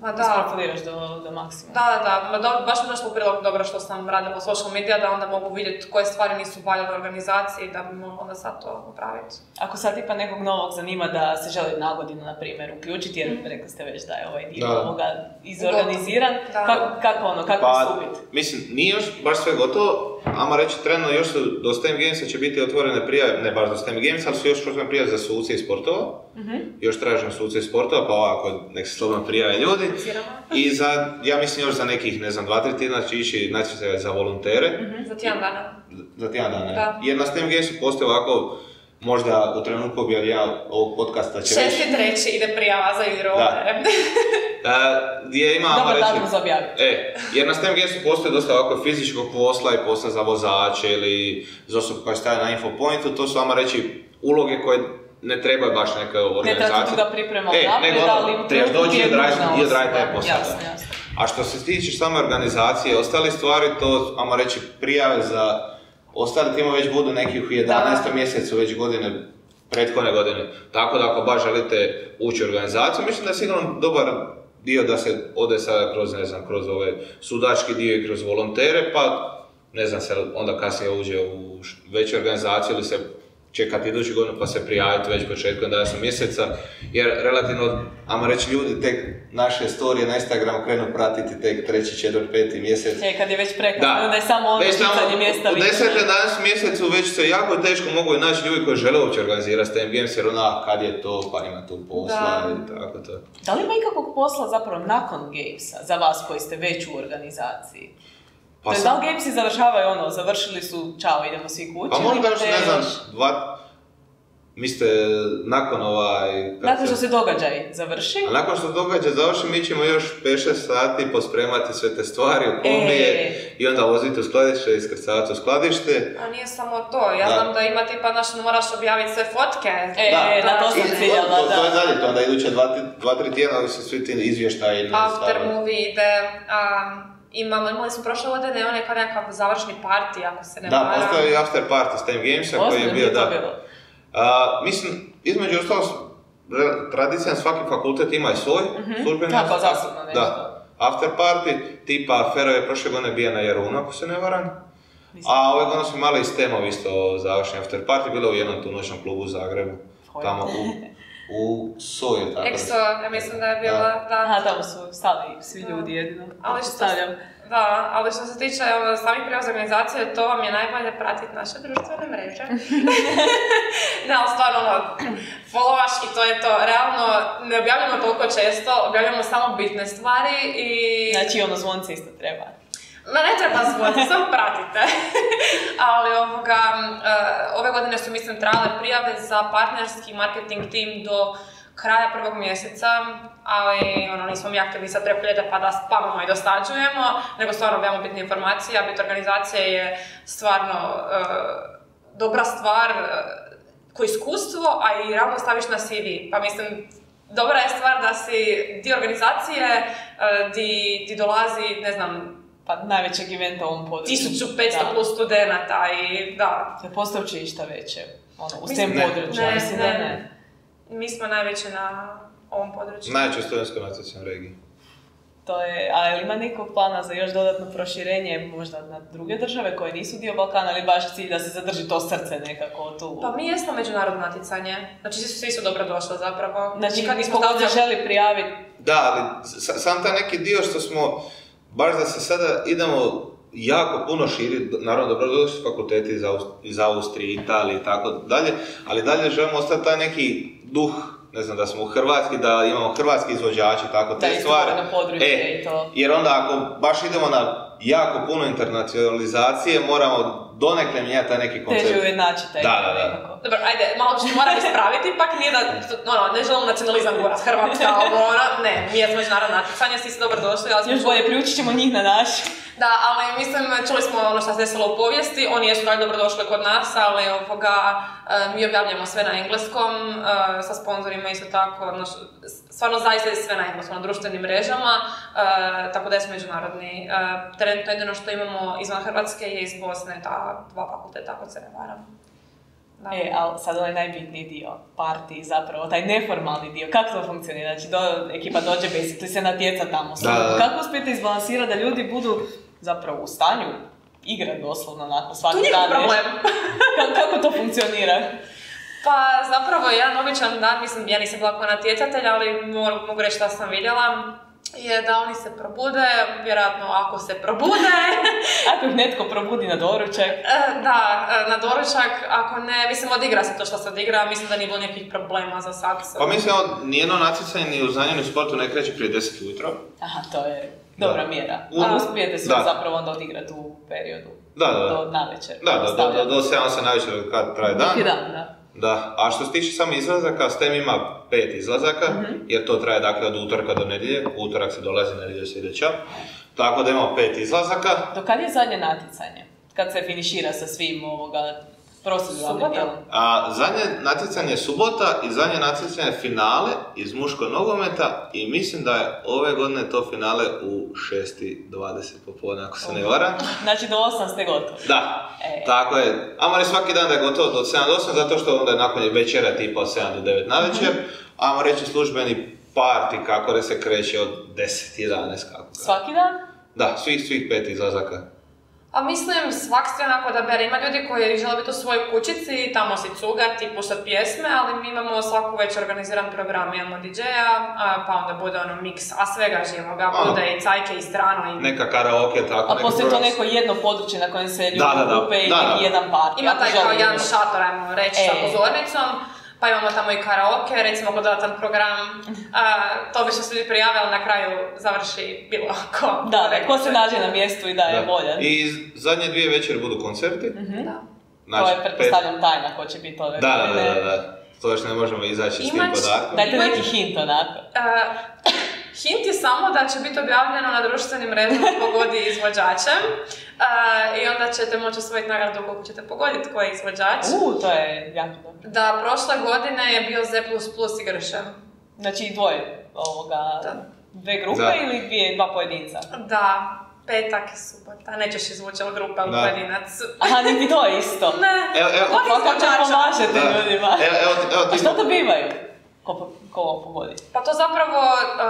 Ma da. isprofiliraš do, do maksimuma. Da, da, da, ma do- baš mi došlo u prilog dobro što sam radila u social media, da onda mogu vidjeti koje stvari nisu valjale u organizaciji, da bi mogla onda sad to napraviti. Ako sad tipa nekog novog zanima da se želi na godinu, na primjer, uključiti, jer rekli ste već da je ovaj dio ovoga izorganiziran, Da. Ka- kako ono, kako Pa, mislim, nije još baš sve gotovo, ama reći trenutno još su, do STEM Gamesa će biti otvorene prijave, ne baš do STEM Gamesa, ali su još otvorene prijave za suce i sportova. Mhm. Još tražim suce i sportova, pa ovako, nek se slobodno prijave ljudi. I za, ja mislim još za nekih, ne znam, dva, tri tjedna će ići natjecaj za volontere. Za tjedan dana. Za tjedan dana. Da. Jer na STEM Gamesu postoji ovako, možda u trenutku objavljena ovog podcasta će već... Šesti treći ide prijava za igru. Da. E, gdje ima, Dobar datum za. E, jer na STEM Gamesu postoji dosta ovako fizičkog posla i posla za vozače ili za osobu koja staje na infopointu, to su, ajmo reći, uloge koje ne trebaju baš neke Ne treba ga priprema E, nego ono, ali trebaš trenutku doći i odraditi- taj posao, da. A što se tiče same organizacije i ostale stvari, to, ajmo reći, prijave za ostali timo već budu neki u 11. mjesecu već godine, prethodne godine. Tako da ako baš želite ući u organizaciju, mislim da je sigurno dobar dio da se ode sada kroz, ne znam, kroz ove sudački dio i kroz volontere, pa ne znam se onda kasnije uđe u veću organizaciju ili se čekati iduću godinu pa se prijaviti već početkom 11. mjeseca, jer relativno, ajmo reći, ljudi tek naše storije na Instagramu krenu pratiti tek treći, četvrt, peti mjesec. E, kad je već prekasno, onda je samo ono Već mjesta u. 10. 11. mjesecu već se jako teško mogu naći ljudi koji žele uopće organizirati STEM Games jer ona kad je to, pa ima tu posla Da. i tako to. Da li ima ikakvog posla zapravo nakon Gamesa, za vas koji ste već u organizaciji? Pa Pa sam- da li Gamesi završavaju ono, završili su, čao, idemo svi kući? Pa možda još, ne znam, dva, mislite, nakon ovaj... Nakon što se- događaj završi, A nakon što se događa završi, mi ćemo još 5-6 sati pospremati sve te stvari u kombije E. i onda voziti u skladište, iskrcavati u skladište. A nije samo to, ja Da. znam da ima tipa, znaš, moraš objaviti sve fotke. E, Da. na to sam ciljala, to, to je da. dalje, to onda iduće 2-3 tjedna se svi ti izvještaji After movie ide, a, imamo, imali smo prošle godine onaj kao nekakav završni party, ako se ne Da, varam. postoji i after party s Time Gamesa koji je bio, je da. bilo? A, mislim, između ostalog, re- tradicija svaki fakultet ima i svoj službeni Da, pa zasebno nešto. Da. After party, tipa Fero je prošle godine bio na Jarunu, ako se ne varam. Mislim. A ove godine smo imali i s temom isto završni after party, bilo u jednom tu noćnom klubu u Zagrebu, tamo u, u Soju, tako Exo, ja mislim da je bila, da. Da. Aha, tamo su stali svi ljudi jedino. Ali što, Stavljam. da, ali što se tiče ono, samih prijevoza organizacije, to vam je najbolje pratiti naše društvene mreže. ne, ali stvarno, ono, followaš i to je to. Realno, ne objavljamo toliko često, objavljamo samo bitne stvari i... Znači, ono zvonce isto treba. Ma ne treba zvoniti, samo pratite. Ali ovoga, eh, ove godine su mislim trajale prijave za partnerski marketing tim do kraja prvog mjeseca, ali ono, nismo mi aktivni sad preko ljeta pa da spamamo i dostađujemo, nego stvarno objavimo bitne informacije, a bit organizacije je stvarno eh, dobra stvar, eh, ko iskustvo, a i realno staviš na CV. Pa mislim, dobra je stvar da si dio organizacije, eh, di, di dolazi, ne znam, Pa najvećeg eventa u ovom području. 1500 Da. plus studenata i da, Je postoje učilišta veće, ono, u Ne. području, Ne, mislim da ne. ne. mi smo najveći na ovom području. Najveće studentsko natjecanje u regiji. To je, a je li ima nekog plana za još dodatno proširenje možda na druge države koje nisu dio Balkana ili baš cilj da se zadrži to srce nekako tu? Pa mi jesmo međunarodno natjecanje, znači svi su, svi su dobro došli zapravo. Znači, nismo se stavljali- želi prijaviti, Da, ali sam taj neki dio što smo, baš da se sada idemo jako puno širi, naravno dobro došli su fakulteti iz, Aus- iz Austrije, Italije i tako dalje, ali dalje želimo ostati taj neki duh, ne znam, da smo u Hrvatski, da imamo hrvatski izvođači, tako da te je stvari. područje E, i to. Jer onda ako baš idemo na jako puno internacionalizacije, moramo donekle mijenjati taj neki koncept. Teže ujednačiti taj Da, da, da. Dobro, ajde, malo ću moram ispraviti, ipak nije da, ono, ne želim nacionalizam gurat Hrvatska, ovo, ono, ne, mi jesmo međunarodno natjecanje, svi su dobro došli, ali smo Još bolje priučit ćemo njih na naš. Da, ali mislim, čuli smo ono što se desilo u povijesti, oni jesu dalje dobro došli kod nas, ali ovoga, e, mi objavljamo sve na engleskom, e, sa sponzorima isto tako, ono, stvarno zaista je sve na engleskom, na društvenim mrežama, e, tako da je međunarodni. Trenutno jedino što imamo izvan Hrvatske je iz Bosne, ta dva fakulteta, ako se ne varam. Da. E, ali sad onaj najbitniji dio, parti zapravo, taj neformalni dio, kako to funkcionira? Znači, do, ekipa dođe basically se natjeca tamo. Da, da, da. Kako uspijete izbalansirati da ljudi budu zapravo u stanju igrat doslovno nakon To svaki nije dan? problem. Kako, to funkcionira? Pa zapravo jedan običan dan, mislim ja nisam bila natjecatelj, ali mogu, mogu reći šta sam vidjela, je da oni se probude, vjerojatno ako se probude, Ako ih netko probudi na doručak, e, da, e, na doručak, ako ne, mislim odigra se to što se odigra, mislim da nije bilo nekih problema za sad. Pa mislim, nijedno natjecanje ni u znanju ni u sportu ne kreće prije 10 ujutro. aha, to je dobra Da. mjera. U- A uspijete se Da. zapravo onda odigrati u periodu. Da, da, da. Do navečer. Da, da, do, do, pretpostavljam. do 7 se najviše kad traje dan. Neki dan, da. Da, a što se tiče samo izlazaka, STEM ima pet izlazaka, Mhm. jer to traje dakle od utorka do nedjelje, utorak se dolazi, nedjelja se ide ča. Tako da imamo pet izlazaka. Do kad je zadnje natjecanje? Kad se finišira sa svim ovoga? A zadnje natjecanje je subota i zadnje natjecanje je finale iz muško nogometa i mislim da je ove godine to finale u 6.20 popodne, ako se ne varam. Znači do 8 ste gotovi. Da, E. tako je. Ajmo reći svaki dan da je gotovo do 7 do 8, zato što onda je nakon je večera tipa od 7 do 9 na večer. Ajmo reći službeni parti kako da se kreće od 10, 11 kako. Svaki dan? Da, svih, svih pet izlazaka. A mislim, svak se onako da bere. Ima ljudi koji žele biti u svojoj kućici, tamo si cugati, puštat pjesme, ali mi imamo svaku već organiziran program. Imamo DJ-a, a, pa onda bude ono miks, a svega živoga. Ono. Bude i cajke i strano i... Neka karaoke, tako A postoji to neko jedno područje na kojem se ljudi okupe i Da, da. jedan party. Ima taj kao jedan šator, ajmo reći, sa E. pozornicom. Pa imamo tamo i karaoke, recimo ako dodatan program, a, to bi što se ljudi prijave, ali na kraju završi bilo ko. Da, da, ko se nađe na mjestu i da je voljan. I zadnje dvije večeri budu koncerti. Mhm. Da. to Znači, je, pretpostavljam, tajna ko će biti ove Da, da, godine. da, da, da. To još ne možemo izaći s tim podatkom. Dajte neki hint onako. E, hint je samo da će biti objavljeno na društvenim mrežama pogodi izvođačem e, i onda ćete moći osvojiti nagradu koliko ćete pogoditi koji je izvođač. U, to je jako dobro. Da, prošle godine je bio Z++ i Gršem. Znači dvoje ovoga, Da. dve grupe Da. ili dvije, dva pojedinca? Da, petak i subota. Nećeš izvući ali grupa ili Da. pojedinac. Aha, niti to je isto. Ne, Evo, evo, Pa kako pomažete Da. ljudima? Evo, evo, evo A što dobivaju? Ko, po- ko pogodi? Pa to zapravo uh,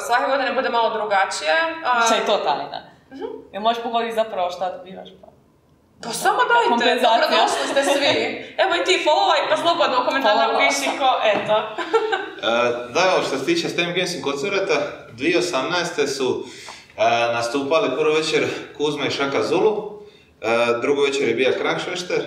svake godine bude malo drugačije. Uh, Šta je to tajna? Jel možeš pogoditi zapravo šta dobivaš? Pa? Pa samo dajte, dobrodošli ste svi. Evo i ti followaj, pa slobodno u komentarima piši ko, eto. E, Da, evo, što se tiče STEM Games koncerata, 2018. su e, nastupali prvo večer Kuzma i Šaka Zulu, e, drugo večer je bija Krankšvešter,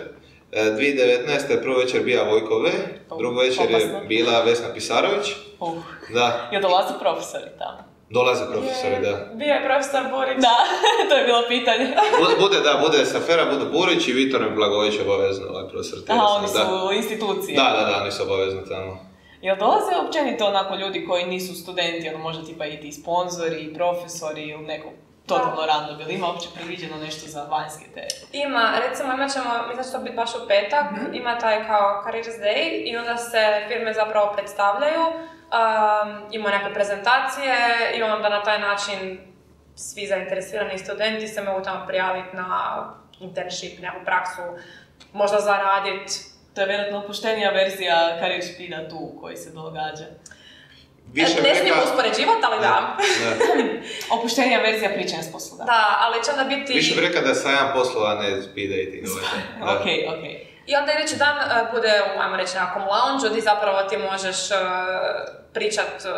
2019. je prvo večer bija Vojko V, drugo večer je bila Vesna Pisarović, Uh. da, Jel dolaze profesori tamo? dolaze profesori, da. Bio je profesor Burić. Da, to je bilo pitanje. Bu- Bude, da, bude Safera, bude Burić i Vitor Blagović obavezno, ovaj profesor Aha, oni su da. institucije. Da, da, da, oni su obavezni tamo. Jel dolaze općenito onako ljudi koji nisu studenti, ono možda tipa i ti sponzori, i profesori ili neko totalno random, ili ima uopće predviđeno nešto za vanjske te? Ima, recimo imat ćemo, mislim da će to biti baš u petak, ima taj kao Careers Day i onda se firme zapravo predstavljaju, um, ima neke prezentacije i onda na taj način svi zainteresirani studenti se mogu tamo prijaviti na internship, neku praksu, možda zaraditi. To je vjerojatno opuštenija verzija Career Speeda tu koji se događa. Više ne smijemo uspoređivati, ali da. Da. Opuštenija verzija pričanja s poslodavcem. Da, ali će onda biti... Više bi rekao da je sajam poslova, ne speed dating. ovaj. Ok, ok. I onda idući dan uh, bude u, ajmo reći, nekakvom lounge gdje zapravo ti možeš uh, pričat uh,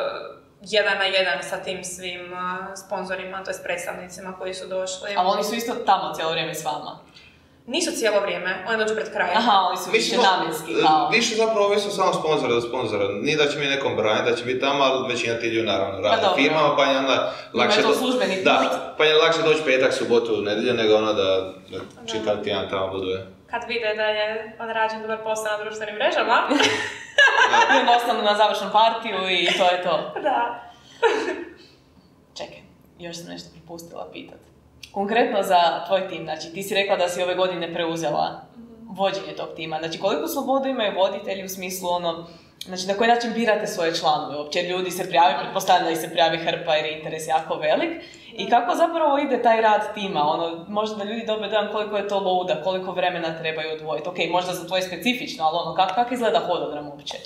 jedan na jedan sa tim svim uh, sponzorima, to predstavnicima koji su došli. Ali oni su isto tamo cijelo vrijeme s vama. Nisu cijelo vrijeme, oni dođu pred kraj. Aha, oni su više namjenski, kao. Više zapravo ovisno samo sponzora do sponzora. Nije da će mi nekom braniti, da će biti tamo, ali većina ti ljudi naravno rade dobro. firmama, pa je onda lakše... to službeni put. Da, pa je lakše doći petak, subotu, nedjelju, nego ono da, da čitav tjedan tamo bude. Kad vide da je odrađen dobar posao na društvenim mrežama. I onda ostanu na završnom partiju i to je to. da. Čekaj, još sam nešto propustila pitat. Konkretno za tvoj tim, znači ti si rekla da si ove godine preuzela vođenje tog tima. Znači koliko slobodu imaju voditelji u smislu ono, Znači, na koji način birate svoje članove uopće? Ljudi se prijave, pretpostavljam da se prijavi hrpa jer je interes jako velik. I kako zapravo ide taj rad tima? Ono, možda da ljudi dobe dojam koliko je to luda, koliko vremena trebaju odvojiti. Ok, možda za tvoje specifično, ali ono, kako kak izgleda hodogram uopće?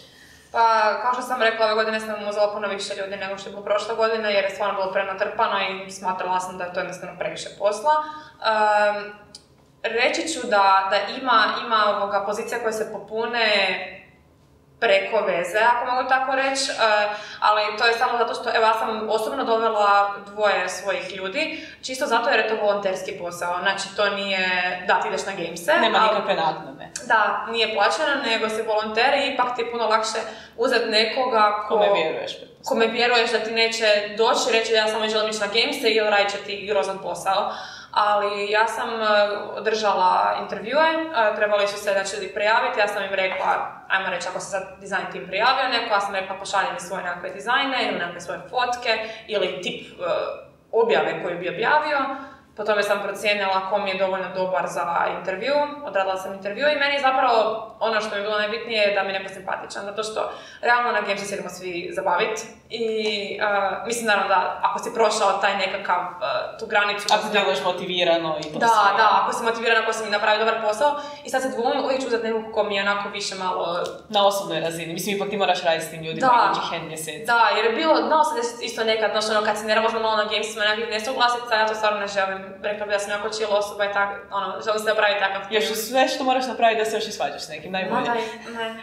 Pa, kao što sam rekla, ove godine sam uzela puno više ljudi nego što je bilo prošle godine, jer je stvarno bilo prenatrpano i smatrala sam da je to jednostavno previše posla. Um, reći ću da, da ima, ima ovoga pozicija koje se popune preko veze, ako mogu tako reći, uh, ali to je samo zato što, evo ja sam osobno dovela dvoje svojih ljudi, čisto zato jer je to volonterski posao, znači to nije, da ti ideš na gamese. Nema ali- nikakve naknade. Da, nije plaćeno, nego se volonteri i ipak ti je puno lakše uzeti nekoga ko, Kome vjeruješ? kome vjeruješ da ti neće doći i reći ja samo želim ići na gamese ili radit će ti grozan posao. Ali ja sam e, održala intervjue, e, trebali su se znači ljudi prijaviti, ja sam im rekla, ajmo reći ako se sad dizajn tim prijavio neko, ja sam rekla pošalji mi svoje nekakve dizajne ili nekakve svoje fotke ili tip e, objave koju bi objavio. Po tome sam procijenila ko mi je dovoljno dobar za intervju, odradila sam intervju i meni zapravo ono što mi je bilo najbitnije je da mi je neko simpatičan, zato što realno na Games se idemo svi zabaviti i uh, mislim naravno da ako si prošao taj nekakav, uh, tu granicu... Ako djeluješ motivirano i to Da, sve. da, ako si motiviran, ako si mi napravio dobar posao i sad se dvomim, uvijek ću uzeti nekog ko mi je onako više malo Na osobnoj razini. Mislim, ipak ti moraš raditi s tim ljudima Da. idućih N mjeseci. Da, jer je bilo, znao sam isto nekad, znaš ono, kad si nervozno malo na gamesima, nekakvih nesuglasica, ja to stvarno ne želim. Rekla bi da sam jako chill osoba i tako, ono, želim se napraviti takav Još tim. uz sve što moraš napraviti da se još i svađaš s nekim, najbolje. daj, ne.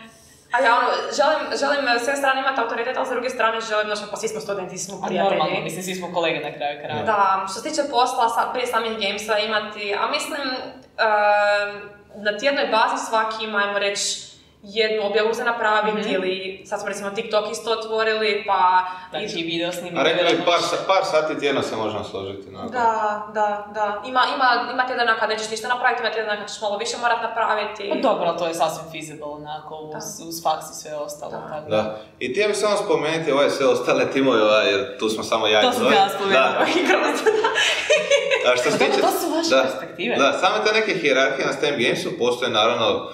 A ja ono, želim, želim s jedne strane imati autoritet, ali s druge strane želim, znaš, pa svi smo studenti, svi smo A prijatelji. normalno, mislim, svi smo kolege na kraju kraja. Da, što se tiče posla, sa, prije samih gamesa imati, a mislim, ehm, na tjednoj bazi svaki ima, ajmo reći, jednu objavu za napraviti Mhm. ili sad smo recimo TikTok isto otvorili, pa... Znači, i video snimiti. A rekli par, par sati tjedno se možemo složiti. onako. Da, da, da. Ima, ima, ima tjedana kad nećeš ništa napraviti, ima tjedana kad ćeš malo više morat napraviti. Pa dobro, to je sasvim feasible, onako, uz, uz faks i sve ostalo. Da. Tako. Da. I ti bi samo spomenuti ove sve ostale timove, ovaj, jer tu smo samo ja i To sam Zoe. ja spomenula. Da. A što se tiče... to su vaše da, perspektive. Da, same te neke hijerarhije na STEM Gamesu postoje naravno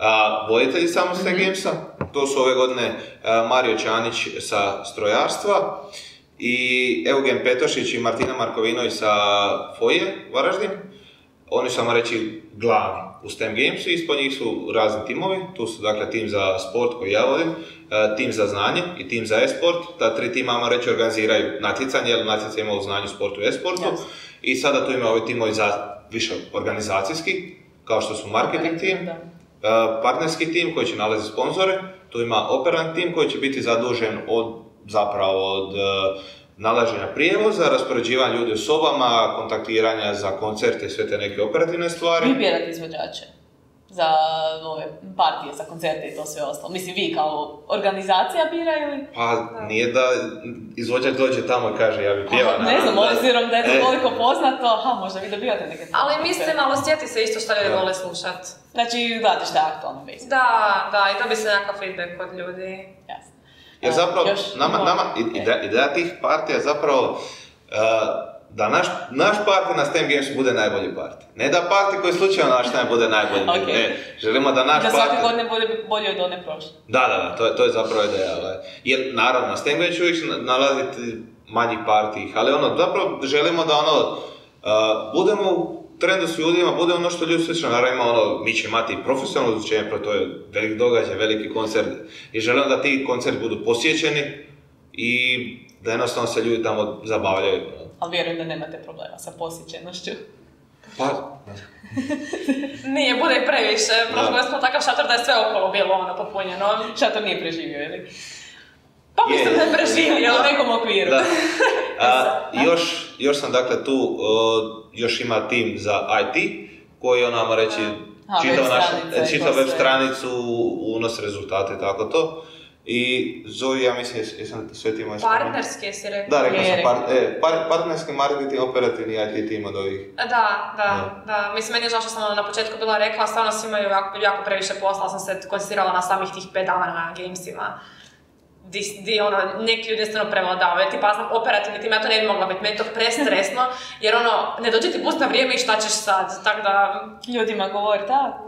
a, voditelji samo STEM Mhm. Gamesa. To su ove godine Mario Čanić sa strojarstva i Eugen Petošić i Martina Markovinović sa Foje Varaždin. Oni su, samo reći, glavni u STEM Gamesu ispod njih su razni timovi. Tu su dakle tim za sport koji ja vodim, tim za znanje i tim za e-sport. Ta tri tima, ajmo reći, organiziraju natjecanje, jer natjecanje ima u znanju, sportu i e-sportu. Jasno. I sada tu ima ovi timovi za više organizacijski, kao što su marketing tim, Da. E, partnerski tim koji će nalaziti sponzore, tu ima operativni tim koji će biti zadužen od zapravo od e, nalaženja prijevoza, raspoređivanja ljudi u sobama, kontaktiranja za koncerte i sve te neke operativne stvari. birate izvođače za ove partije, za koncerte i to sve ostalo. Mislim, vi kao organizacija bira ili... Pa nije da izvođač dođe tamo i kaže ja bi pjeva. Ne znam, obzirom da je to E. toliko poznato, aha, možda vi dobivate neke... Ali mislim, malo sjeti se isto što ljudi vole slušat. Znači, gledate šta je aktualno, basically. Da, da, i dobije se nekakav feedback od ljudi. Jasno. Jer A, zapravo, još nama, nama, i- ide- ideja tih partija je zapravo uh, da naš, naš party na STEM Gamesu bude najbolji party. Ne da party koji slučajno naš ne bude najbolji. nego Ok. Ne, želimo da naš Da svake party... godine bude bolje od one prošle. Da, da, da, to je, to je zapravo ideja. ovaj. Jer naravno, na STEM Gamesu uvijek nalaziti manji partij, ali ono, zapravo želimo da ono, uh, budemo u trendu s ljudima, bude ono što ljudi slično, naravno ima ono, mi ćemo imati profesionalno izlučenje, to je velik događaj, veliki koncert i želimo da ti koncerti budu posjećeni i da jednostavno se ljudi tamo zabavljaju. Ali vjerujem da nemate problema sa posjećenošću. Pa, Nije, bude previše. Prošlo smo takav šator da je sve okolo bilo ono popunjeno. Šator nije preživio, ili? Pa Je, mislim da je preživio. U nekom okviru. Da. A, još, još sam dakle tu, još ima tim za IT, koji on nama reći, A, čitav web naš, čitav stranicu, unos rezultate i tako to. I Zoe, ja mislim, jes- jesam sve timove spomenuo? Partnerski si rekao. Da, rekao sam, par, e, par, partnerski marketing, operativni IT tim od ovih. Da, da, da. Mislim, meni je žao što sam ono na početku bila rekla, stvarno svi imaju jako, jako previše posla, sam se koncentrirala na samih tih pet dana na gamesima. Di, di ono, neki ljudi jednostavno prevladavaju. Tipa, ja sam operativni tim, ja to ne bi mogla biti, meni je to prestresno, jer ono, ne dođe ti bus na vrijeme i šta ćeš sad, tako da, Ljudima govori, da,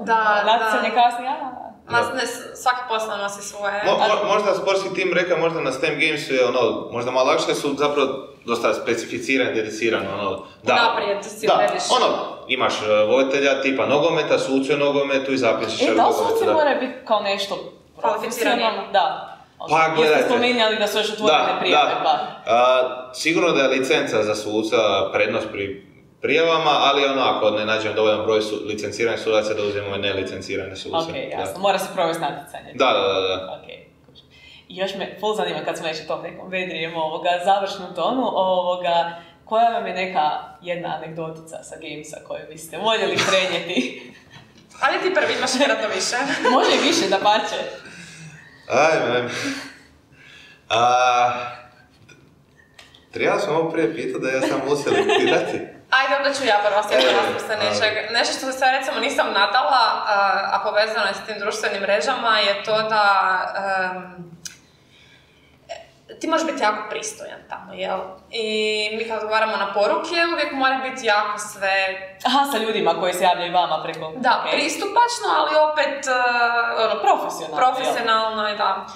Da, natjecanje da. kasnije, a, Mas Da. ne, svaki posao nosi svoje... Mo- mo- možda sportski tim reka, možda na STEM Gamesu je ono, možda malo lakše su zapravo dosta specificiran, dediciran, ono, da. Naprijed si da, ono, imaš uh, voditelja tipa nogometa, suce u nogometu i zapišiš E, da li suci moraju biti kao nešto Kvalificirani? profesionalno? Da. Pa, Jer ste gledajte. spominjali da su još otvorene prijave, pa... A, sigurno da je licenca za suca prednost pri prijavama, ali ono, ako ne nađemo dovoljan broj su, licenciranih sudaca da uzmemo i nelicencirane suce. Ok, jasno. Mora se provesti natjecanje. Da, da, da, da. Ok. I još me full zanima kad smo već u tom nekom vedrijem ovoga završnu tonu, ovoga, koja vam je neka jedna anegdotica sa Gamesa koju biste voljeli prenijeti? Ali ti prvi imaš vjerojatno više. Može i više, da pače. Ajme, ajme. A, trebali smo ovo prije pitati da ja sam lektirati. Ajde, onda ću ja prvo sjetiti se nečeg. Nešto što se recimo nisam nadala, a, povezano je s tim društvenim mrežama, je to da ti možeš biti jako pristojan tamo, jel? I mi kad odgovaramo na poruke, uvijek mora biti jako sve Aha, sa ljudima koji se javljaju vama preko... Da, pristupačno, ali opet uh, ono, Profesionalno, profesionalno i da.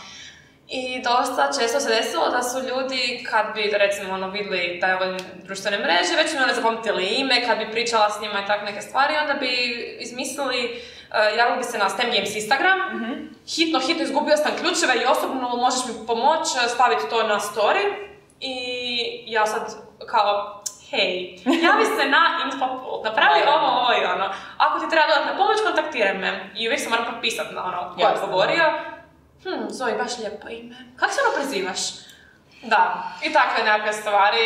I dosta često se desilo da su ljudi, kad bi recimo ono, vidjeli da je ovo društvene mreže, već mi one zapamtili ime, kad bi pričala s njima i tak neke stvari, onda bi izmislili, uh, javili bi se na STEM Games Instagram, hitno, hitno izgubio sam ključeve i osobno možeš mi pomoć staviti to na story i ja sad kao hej, javi se na infopult, napravi ovo, ovo i ono. Ako ti treba dodatna pomoć, kontaktiraj me. I uvijek se moram potpisati na ono ko je govorio. Hm, Zoe, baš lijepo ime. Kako se ono prezivaš? Da, i takve nekakve stvari,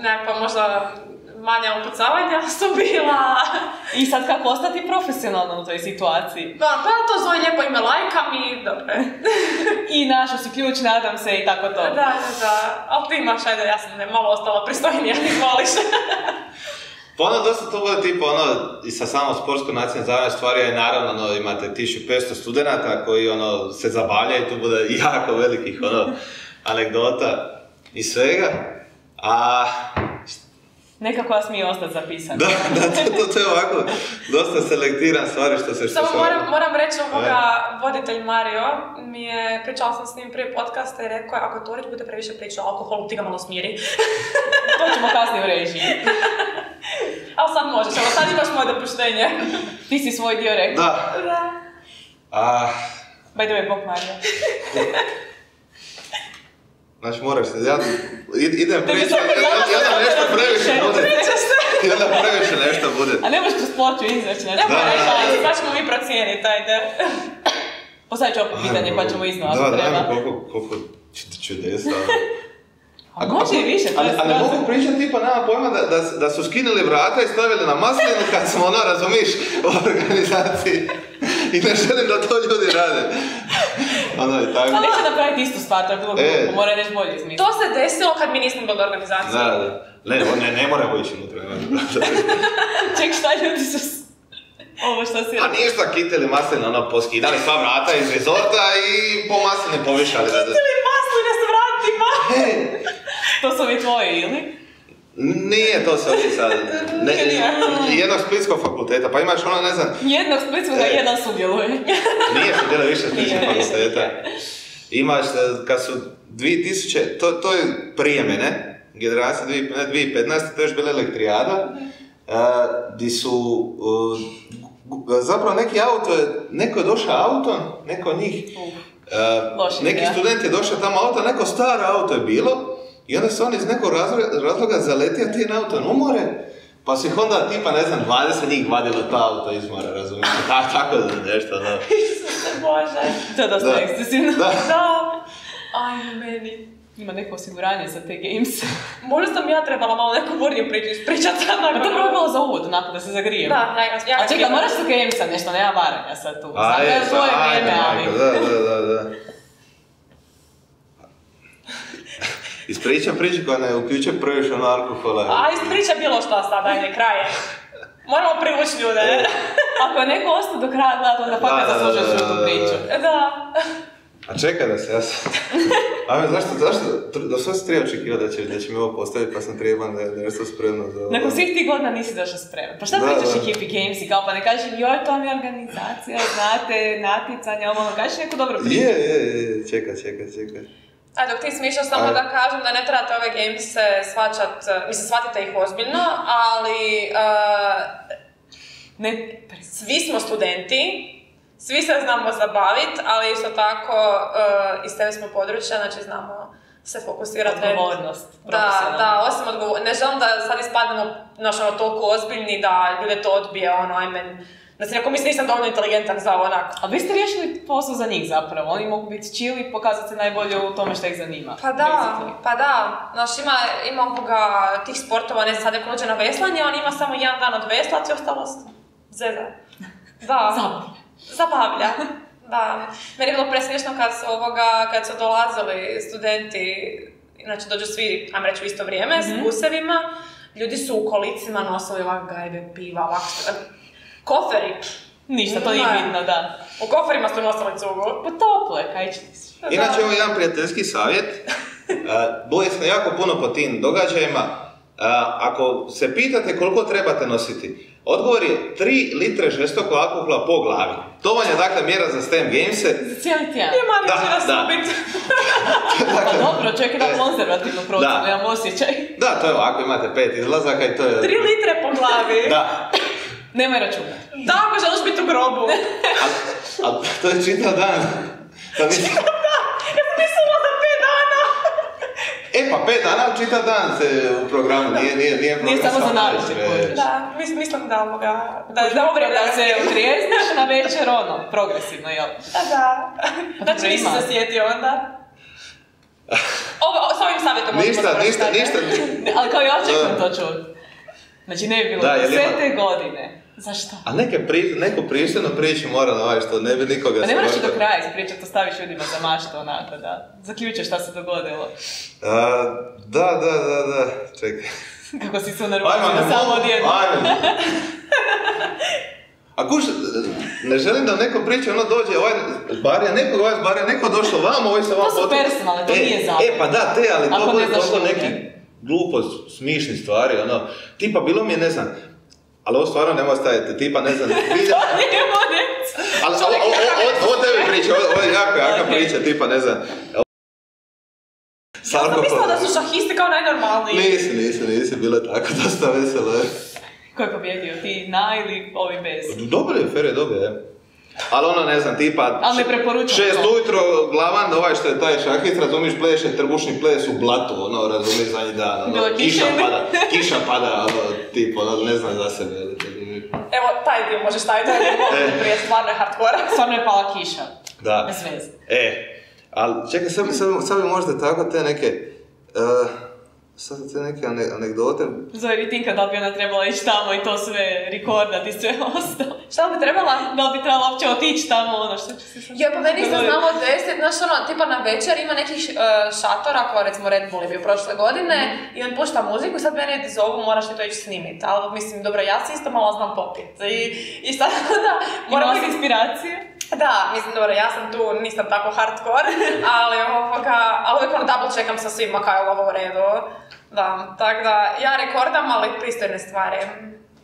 nekakva možda manja upucavanja su bila. I sad kako ostati profesionalno u toj situaciji? Da, pa to Zoe lijepo ime, lajka mi, dobro. I našao si ključ, nadam se, i tako to. Da, da, da. Ali ti imaš, ajde, ja sam ne, malo ostala pristojnija, izvoliš. Pa ono, dosta to bude tipa ono, i sa samo nacionalne zabavne stvari je naravno, ono, imate 1500 studenata koji ono, se zabavljaju, tu bude jako velikih ono, anegdota i svega. A, Neka koja smije ostati zapisana. da, da, to, to, to je ovako, dosta selektiran stvari što se što Samo moram, moram reći ovoga, voditelj Mario mi je, pričala sam s njim prije podcasta i rekao je, ako Torić bude previše pričao o alkoholu, ti ga malo smiri. To ćemo kasnije u režiji. Ali sad možeš, evo sad imaš moje dopuštenje. Ti si svoj dio rekao. Da, Da. a, By the way, Bog Marija. znači moraš se, ja id- idem danas ja, nešto nešto previše više. bude, ja da previše nešto bude. A ne možeš kroz ploču izreći, ne? Ne Da, moraš, da, da. sad ćemo mi procijeniti, ajde. Postavit ću opet pitanje pa ćemo iznova Da, da, koliko, koliko čud- čudesa. A može i više, to ali, je ali mogu pričati tipa, nema pojma da, da, da su skinuli vrata i stavili na maslinu kad smo ono, razumiš, u organizaciji. I ne želim da to ljudi rade. Ono i tako. A neće napraviti istu stvar, to je bilo E. glupo, mora nešto bolje izmisliti. To se desilo kad mi nismo bili u organizaciji. Da, da. Ne, ne, ne moramo ići unutra. Ček, šta ljudi su... Ovo što si A ništa, kitili maslinu, ono, poskidali sva vrata iz rezorta i po maslini povišali. Da, da. Ili masline s vratima. E, To su mi tvoji, ili? Nije to se ovdje sad. Ne, jednog splitskog fakulteta, pa imaš ono, ne znam, Jednog splitskog da E. jedan sudjeluje. Nije se djela više Nije, fakulteta. Imaš, e, kad su 2000, to, to je prije mene, generacija 2000, ne, 2015, to je još bila elektrijada, uh, di su, uh, gu- zapravo neki auto, je- neko je došao autom, neko od njih, uh, neki student je došao tamo auto, neko staro auto je bilo, i onda su oni iz nekog razloga, razloga zaletio ti na auto umore, pa su ih onda tipa, ne znam, 20 njih vadilo to auto iz mora, razumiješ? Ta, tako da nešto, da. Isuse Bože. To je dosta Da. ekscesivno. Da. Da. Ajme meni. Ima neko osiguranje za te games. Možda sam ja trebala malo neku burniju priču ispričati sad Pa nakon to je ovoga. bilo za uvod, onako da se zagrijem. Da, ja, ja, ja A čekaj, moraš se gamesa nešto, nema varanja sad tu. Znam A da je, je pa, ajde, vrijeme, ali... Da, da, da, da. Ispričam priču koja ne uključuje previše ono alkohola. A ispriča bilo šta sad, ajde, kraj je. Moramo privući ljude. E. Ako je neko ostao do kraja gledati, onda Da, fakat da, da, da, tu da, da. priču. Da. A čekaj da se ja sam... Ajme, zašto, zašto, do sve si treba očekivati da će, da će mi ovo postaviti, pa sam treban da je nešto spremno za ovo. Nakon svih tih godina nisi došao spreman. Pa šta Da, pričaš da. ekipi Games i kao pa ne kažeš joj to mi je organizacija, znate, natjecanja, ovo ono, kažeš neku dobru priču. Je, je, je, čekaj, čekaj, čekaj. A dok ti smišljaš, samo da kažem da ne trebate ove gamese svačat, eh, mislim, shvatite ih ozbiljno, ali eh, Ne, svi smo studenti, svi se znamo zabaviti, ali isto tako uh, iz tebe smo područja, znači znamo se fokusirati. na- odgovornost. Da, da, osim odgovor... Ne želim da sad ispadnemo, znaš, ono, toliko ozbiljni da ljude to odbije, ono, ajme, da si neko misli nisam dovoljno inteligentan za onak. Ali vi ste riješili posao za njih zapravo. Oni mogu biti chill i pokazati se najbolje u tome što ih zanima. Pa da, basically. pa da. Znaš, ima, ima ovoga tih sportova, ne znam, sad neko dođe na veslanje, on ima samo jedan dan od veslac i ostalo se zeza. Da. Zabavlja. Zabavlja. Da. Meni je bilo presmiješno kad su ovoga, kad su dolazili studenti, znači dođu svi, ajmo reći u isto vrijeme, s busevima, ljudi su u kolicima nosili ovak gajbe, piva, ovak, koferi. Ništa, to nije bitno, da. U koferima su nosili cugu. Pa toplo je, kaj ćeš? Inače, ovo je jedan prijateljski savjet. Uh, Bili smo jako puno po tim događajima. Uh, ako se pitate koliko trebate nositi, odgovor je 3 litre žestokog alkohola po glavi. To vam je dakle mjera za STEM gamese. Za cijeli tjedan. Nije Marić Da, će da. nasubit. Pa dobro, čovjek je da konzervativno procjenu, Da. imam osjećaj. Da, to je ovako, imate pet izlazaka i to je... Tri litre po glavi. Da, Nemoj računati. Da, ako želiš biti u grobu. al, to je čitav dan. To nisi... Ja sam mislila za pet dana. E pa pet dana, čitav dan se u programu, nije, nije, nije program samo za naručje. Da, mis, mislim da ovoga... Da, Da, da, dobro da se utrijezniš na večer, ono, progresivno, jel? Da, da. Znači nisi se sjetio onda. Ovo, s ovim savjetom možemo Ništa, završiti, ništa, ništa. Ali kao ja očekujem Da. to čut. Znači ne bi bilo Da, sve te godine. Zašto? A neke pri, neku pristojnu priču mora ovaj što ne bi nikoga Pa ne moraš do kraja ispričati, to staviš ljudima za maštu onako da zaključeš šta se dogodilo. A, da, da, da, da, čekaj. Kako si se ne samo odjedno. ajmo. A kuš, ne želim da neko priča, ono dođe, ovaj, bar je neko, ovaj, bar je neko došao vamo, ovaj se vam To su personalne, to nije zabavno. E, pa da, te, ali Ako to ne bude ljude. neki glupost, smišni stvari, ono, tipa bilo mi je, ne znam, ali ovo stvarno nema staviti, tipa, ne znam, vidja, Nemo reći. ali ovo, ovo, ovo, ovo tebi priča, ovo, je jako, jaka Ok. priča, tipa, ne znam, Ja sam mislila da su šahisti kao najnormalniji. Nisi, nisi, nisi, bilo je tako dosta veselo. Ko je pobjedio, ti na ili ovi bez? Dobro je, fer je dobro, je. Ali ono, ne znam, tipa... Ali ne preporučujem Šest to. ujutro, glavan, ovaj što je taj šahist, razumiješ, pleše trbušni ples u blatu, ono, razumiješ, zadnji dan, ono, Bilo kiša ili- pada, kiša pada, ono, tip, ono, ne znam za sebe, ali razumiješ. Evo, taj dio možeš staviti, to je E. prije stvarno je hardcore. Stvarno je pala kiša. Da. Bez veze. E, ali čekaj, sad, bi- sad, bi- sad bi možda tako te neke, uh, sad te neke ane, anegdote, Zove Tinka da bi ona trebala ići tamo i to sve rekordat i sve ostalo. Šta bi trebala? Da li bi trebala uopće otići tamo, ono što će se Ja, pa meni se dogoditi? znalo deset, znaš ono, tipa na večer ima nekih uh, šatora, kao recimo Red Bull je bio prošle godine, i on pušta muziku i sad mene zovu, moraš ti to ići snimit, ali mislim, dobro, ja se isto malo znam popit, i, i sad da, moram inspiracije? Da, mislim, dobro, ja sam tu, nisam tako hardcore, ali ovoga, ali uvijek ono double checkam sa svima kao je ovo u redu. Da, tako da, ja rekordam, ali pristojne stvari.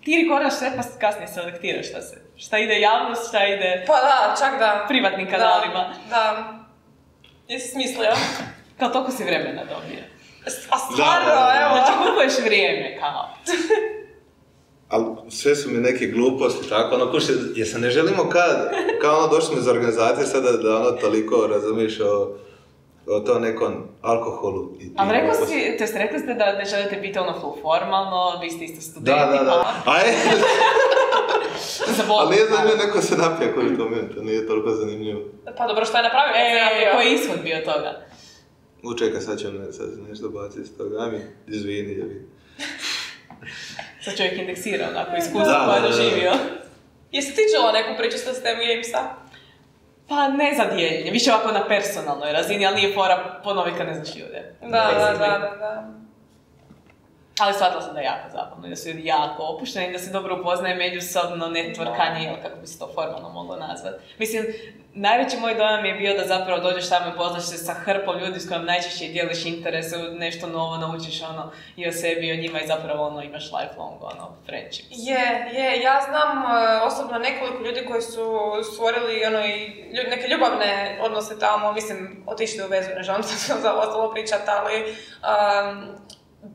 Ti rekordaš sve pa kasnije selektiraš šta se. Šta ide javnost, šta ide Pa da, čak da. privatnim kanalima. Da, da. Jesi smislio? Kao toliko si vremena dobije. A stvarno, Da, da, da. evo. Znači kupuješ vrijeme, kao. ali sve su mi neke gluposti, tako, ono, kuš, jer se ne želimo kad, kao ono, došli smo iz organizacije sada da ono toliko, razumiješ, o, o to nekom alkoholu i Ali rekao si, to jest rekli ste da ne želite biti ono full formalno, vi ste isto Da, studenti, da, da. pa A je, ali nije zanimljivo, neko se napija koji to to nije toliko zanimljivo. Pa dobro, što je napravio kad se E, koji je ishod bio toga? U, čekaj, sad ću me, sad ću nešto baciti iz toga, aj mi, izvini, jebi. Sad čovjek indeksira onako iskustvo koje je doživio. Jesi ti čula neku priču sa STEM Gamesa? Pa ne za dijeljenje, više ovako na personalnoj razini, ali nije fora ponovi kad ne znaš ljude. Da, da, da, da, da. Ali shvatila sam da je jako zabavno i da su ljudi jako opušteni, da se dobro upoznaje međusobno networkanje, ili kako bi se to formalno moglo nazvati. Mislim, najveći moj dojam je bio da zapravo dođeš tamo i poznaš se sa hrpom ljudi s kojim najčešće dijeliš interese, nešto novo naučiš ono i o sebi i o njima i zapravo ono imaš lifelong ono friendship. Je, je, ja znam e, osobno nekoliko ljudi koji su stvorili ono i lju- neke ljubavne odnose tamo, mislim, otišli u vezu, ne želim sad za ostalo pričat, ali um,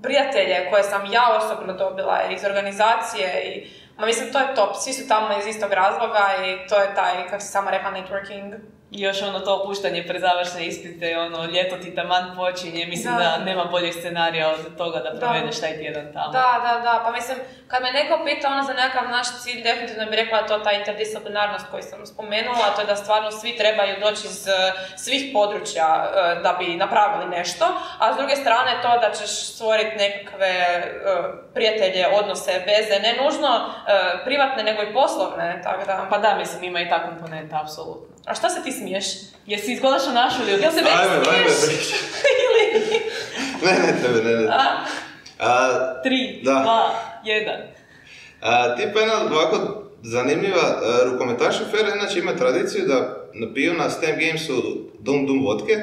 prijatelje koje sam ja osobno dobila iz organizacije i Ma mislim, to je top, svi su tamo iz istog razloga i to je taj, kako si sama rekla, networking. Još ono to opuštanje pred završne ispite, ono, ljeto ti taman počinje, mislim da, Da. nema boljeg scenarija od toga da provedeš taj tjedan tamo. Da, da, da, pa mislim, kad me neko pita ono za nekakav naš cilj, definitivno bi rekla to ta interdisciplinarnost koju sam spomenula, to je da stvarno svi trebaju doći iz eh, svih područja eh, da bi napravili nešto, a s druge strane to da ćeš stvoriti nekakve eh, prijatelje, odnose, veze, ne nužno privatne nego i poslovne, tako da... Pa da, mislim, ima i ta komponenta, apsolutno. A šta se ti smiješ? Jesi izgledaš na našu ili Jel se meni Ajme, ajme, smiješ? Ili... Ne, ne, tebe, ne, ne. A, A, Tri, Da. dva, jedan. A, tipa jedna ovako zanimljiva, a, rukometaši Fera inače ima tradiciju da napiju na STEM Gamesu Dum Dum vodke.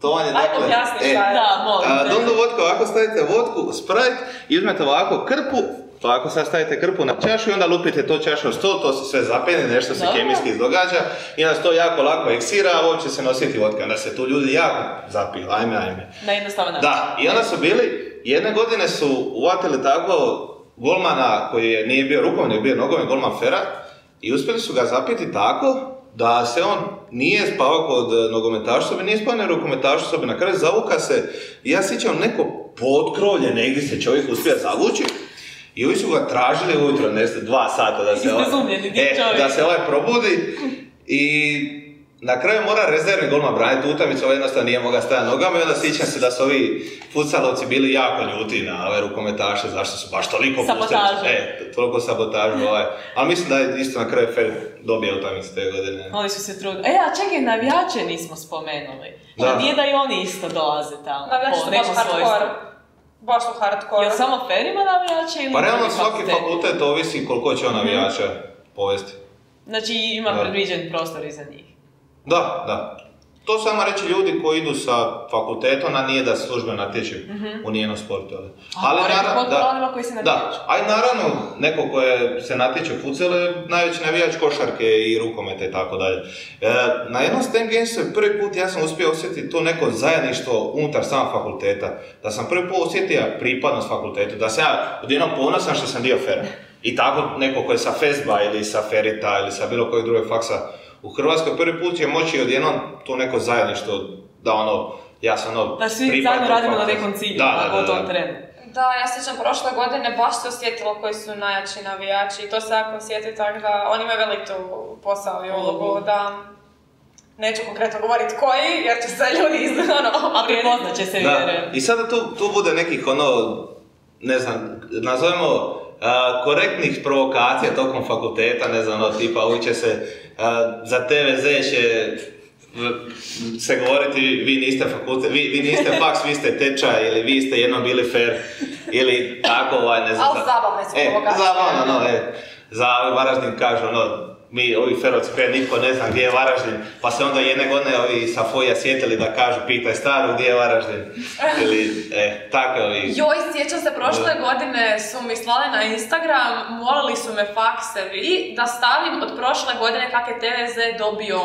To vam je Ajde, dakle... objasni e, šta je. Da, molim. Dum Dum vodka, ovako stavite vodku, Sprite i uzmete ovako krpu, pa ovako sad stavite krpu na čašu i onda lupite to čašu o stol, to se sve zapeni, nešto se kemijski događa i onda se to jako lako eksira, a uopće se nositi vodka. Onda se tu ljudi jako zapiju, ajme, ajme. Na jednostavan način. Da, i onda su bili, jedne godine su uvatili tako golmana koji je, nije bio rukomet, nego bio nogomet, golman Fera, i uspjeli su ga zapiti tako da se on nije spavao kod nogometaša sobe, nije spavao na rukometašu sobe, na kraju zavuka se, ja sjećam neko potkrovlje, negdje se čovjek uspije zavući, i ovi su ga tražili ujutro, ne znam, dva sata da se, je e, da se ovaj probudi i na kraju mora rezervni golman braniti utakmicu, ovaj jednostavno nije mogao stajati nogama i onda sjećam se da su ovi futsalovci bili jako ljuti na ove rukometaše, zašto su baš toliko Sabotažu. pustili. E, toliko sabotažu, ovaj. Ali mislim da je isto na kraju Fer dobio utakmicu te godine. Oni su se trudili. E, a čekaj, navijače nismo spomenuli. Da. Nije da i oni isto dolaze tamo. Navijači po su baš hardcore. Baš su hardcore. Jel samo Fer ima navijače ili Pa realno svaki fakultet ovisi koliko će on navijača povesti. Znači ima predviđen prostor i za njih. Da, da. To samo reći ljudi koji idu sa fakultetom, a nije da se službeno natječu u nijednom sportu. Ali, Ali naravno- potpuno onima koji se Da, natječu. aj naravno, neko koje se natječe u je najveći navijač košarke i rukometa i tako dalje. E, na jednom STEM Gamesu prvi put ja sam uspio osjetiti to neko zajedništvo unutar samog fakulteta. Da sam prvi put osjetio pripadnost fakultetu, da sam ja odjednom ponosan što sam dio Fera. I tako neko ko je sa Fesba ili sa Ferita ili sa bilo kojeg drugog faksa u Hrvatskoj prvi put će moći odjednom to neko zajedništvo da ono, ja sam ono Da svi zajedno radimo na nekom cilju, Da, da, da, da, tom da. trenu. Da, ja sjećam prošle godine baš se osjetilo koji su najjači navijači i to se jako osjeti tako da oni imaju veliku posao i ulogu da neću konkretno govoriti koji jer će se ljudi iz ono A prepoznat će se, Da, vjerujem. i sada tu, tu bude nekih ono, ne znam, nazovemo a, korektnih provokacija tokom fakulteta, ne znam, ono, tipa će se a, za TVZ će se govoriti vi niste fakultet, vi, vi niste faks, vi ste tečaj ili vi ste jednom bili fair ili tako, ovaj, ne znam. Ali za- zabavne su e, zabavno, no, e, za ovaj Varaždin kažu, ono, mi ovi ferovci pre niko ne zna gdje je Varaždin, pa se onda jedne godine ovi sa Foja sjetili da kažu pitaj staru gdje je Varaždin. Ili, e, tako ovi. Joj, sjećam se, prošle godine su mi slali na Instagram, molili su me faksevi da stavim od prošle godine kak je TVZ dobio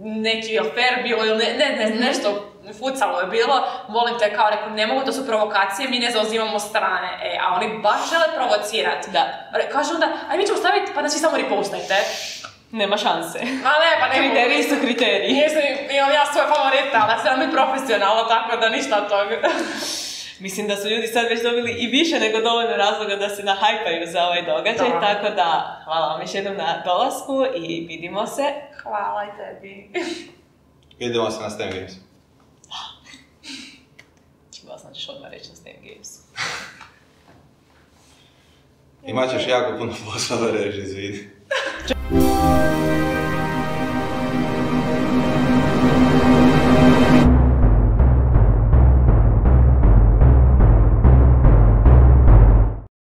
neki afer bilo ili ne, ne, ne, nešto fucalo je bilo, molim te kao rekao, ne mogu, to su provokacije, mi ne zauzimamo strane, e, a oni baš žele provocirati. Da. Kažu onda, aj mi ćemo staviti, pa da svi samo repostajte. Nema šanse. A ne, pa ne mogu. Kriteriji su kriteriji. Mislim, imam ja svoje favorite, ali se biti profesionalno, tako da ništa od toga. Mislim da su ljudi sad već dobili i više nego dovoljno razloga da se nahajpaju za ovaj događaj, Da. tako da hvala vam još jednom na dolasku i vidimo se. Hvala i tebi. Vidimo se na STEM znala, znači što odmah reći na Stan Gamesu. Imaćeš jako puno posla da reži.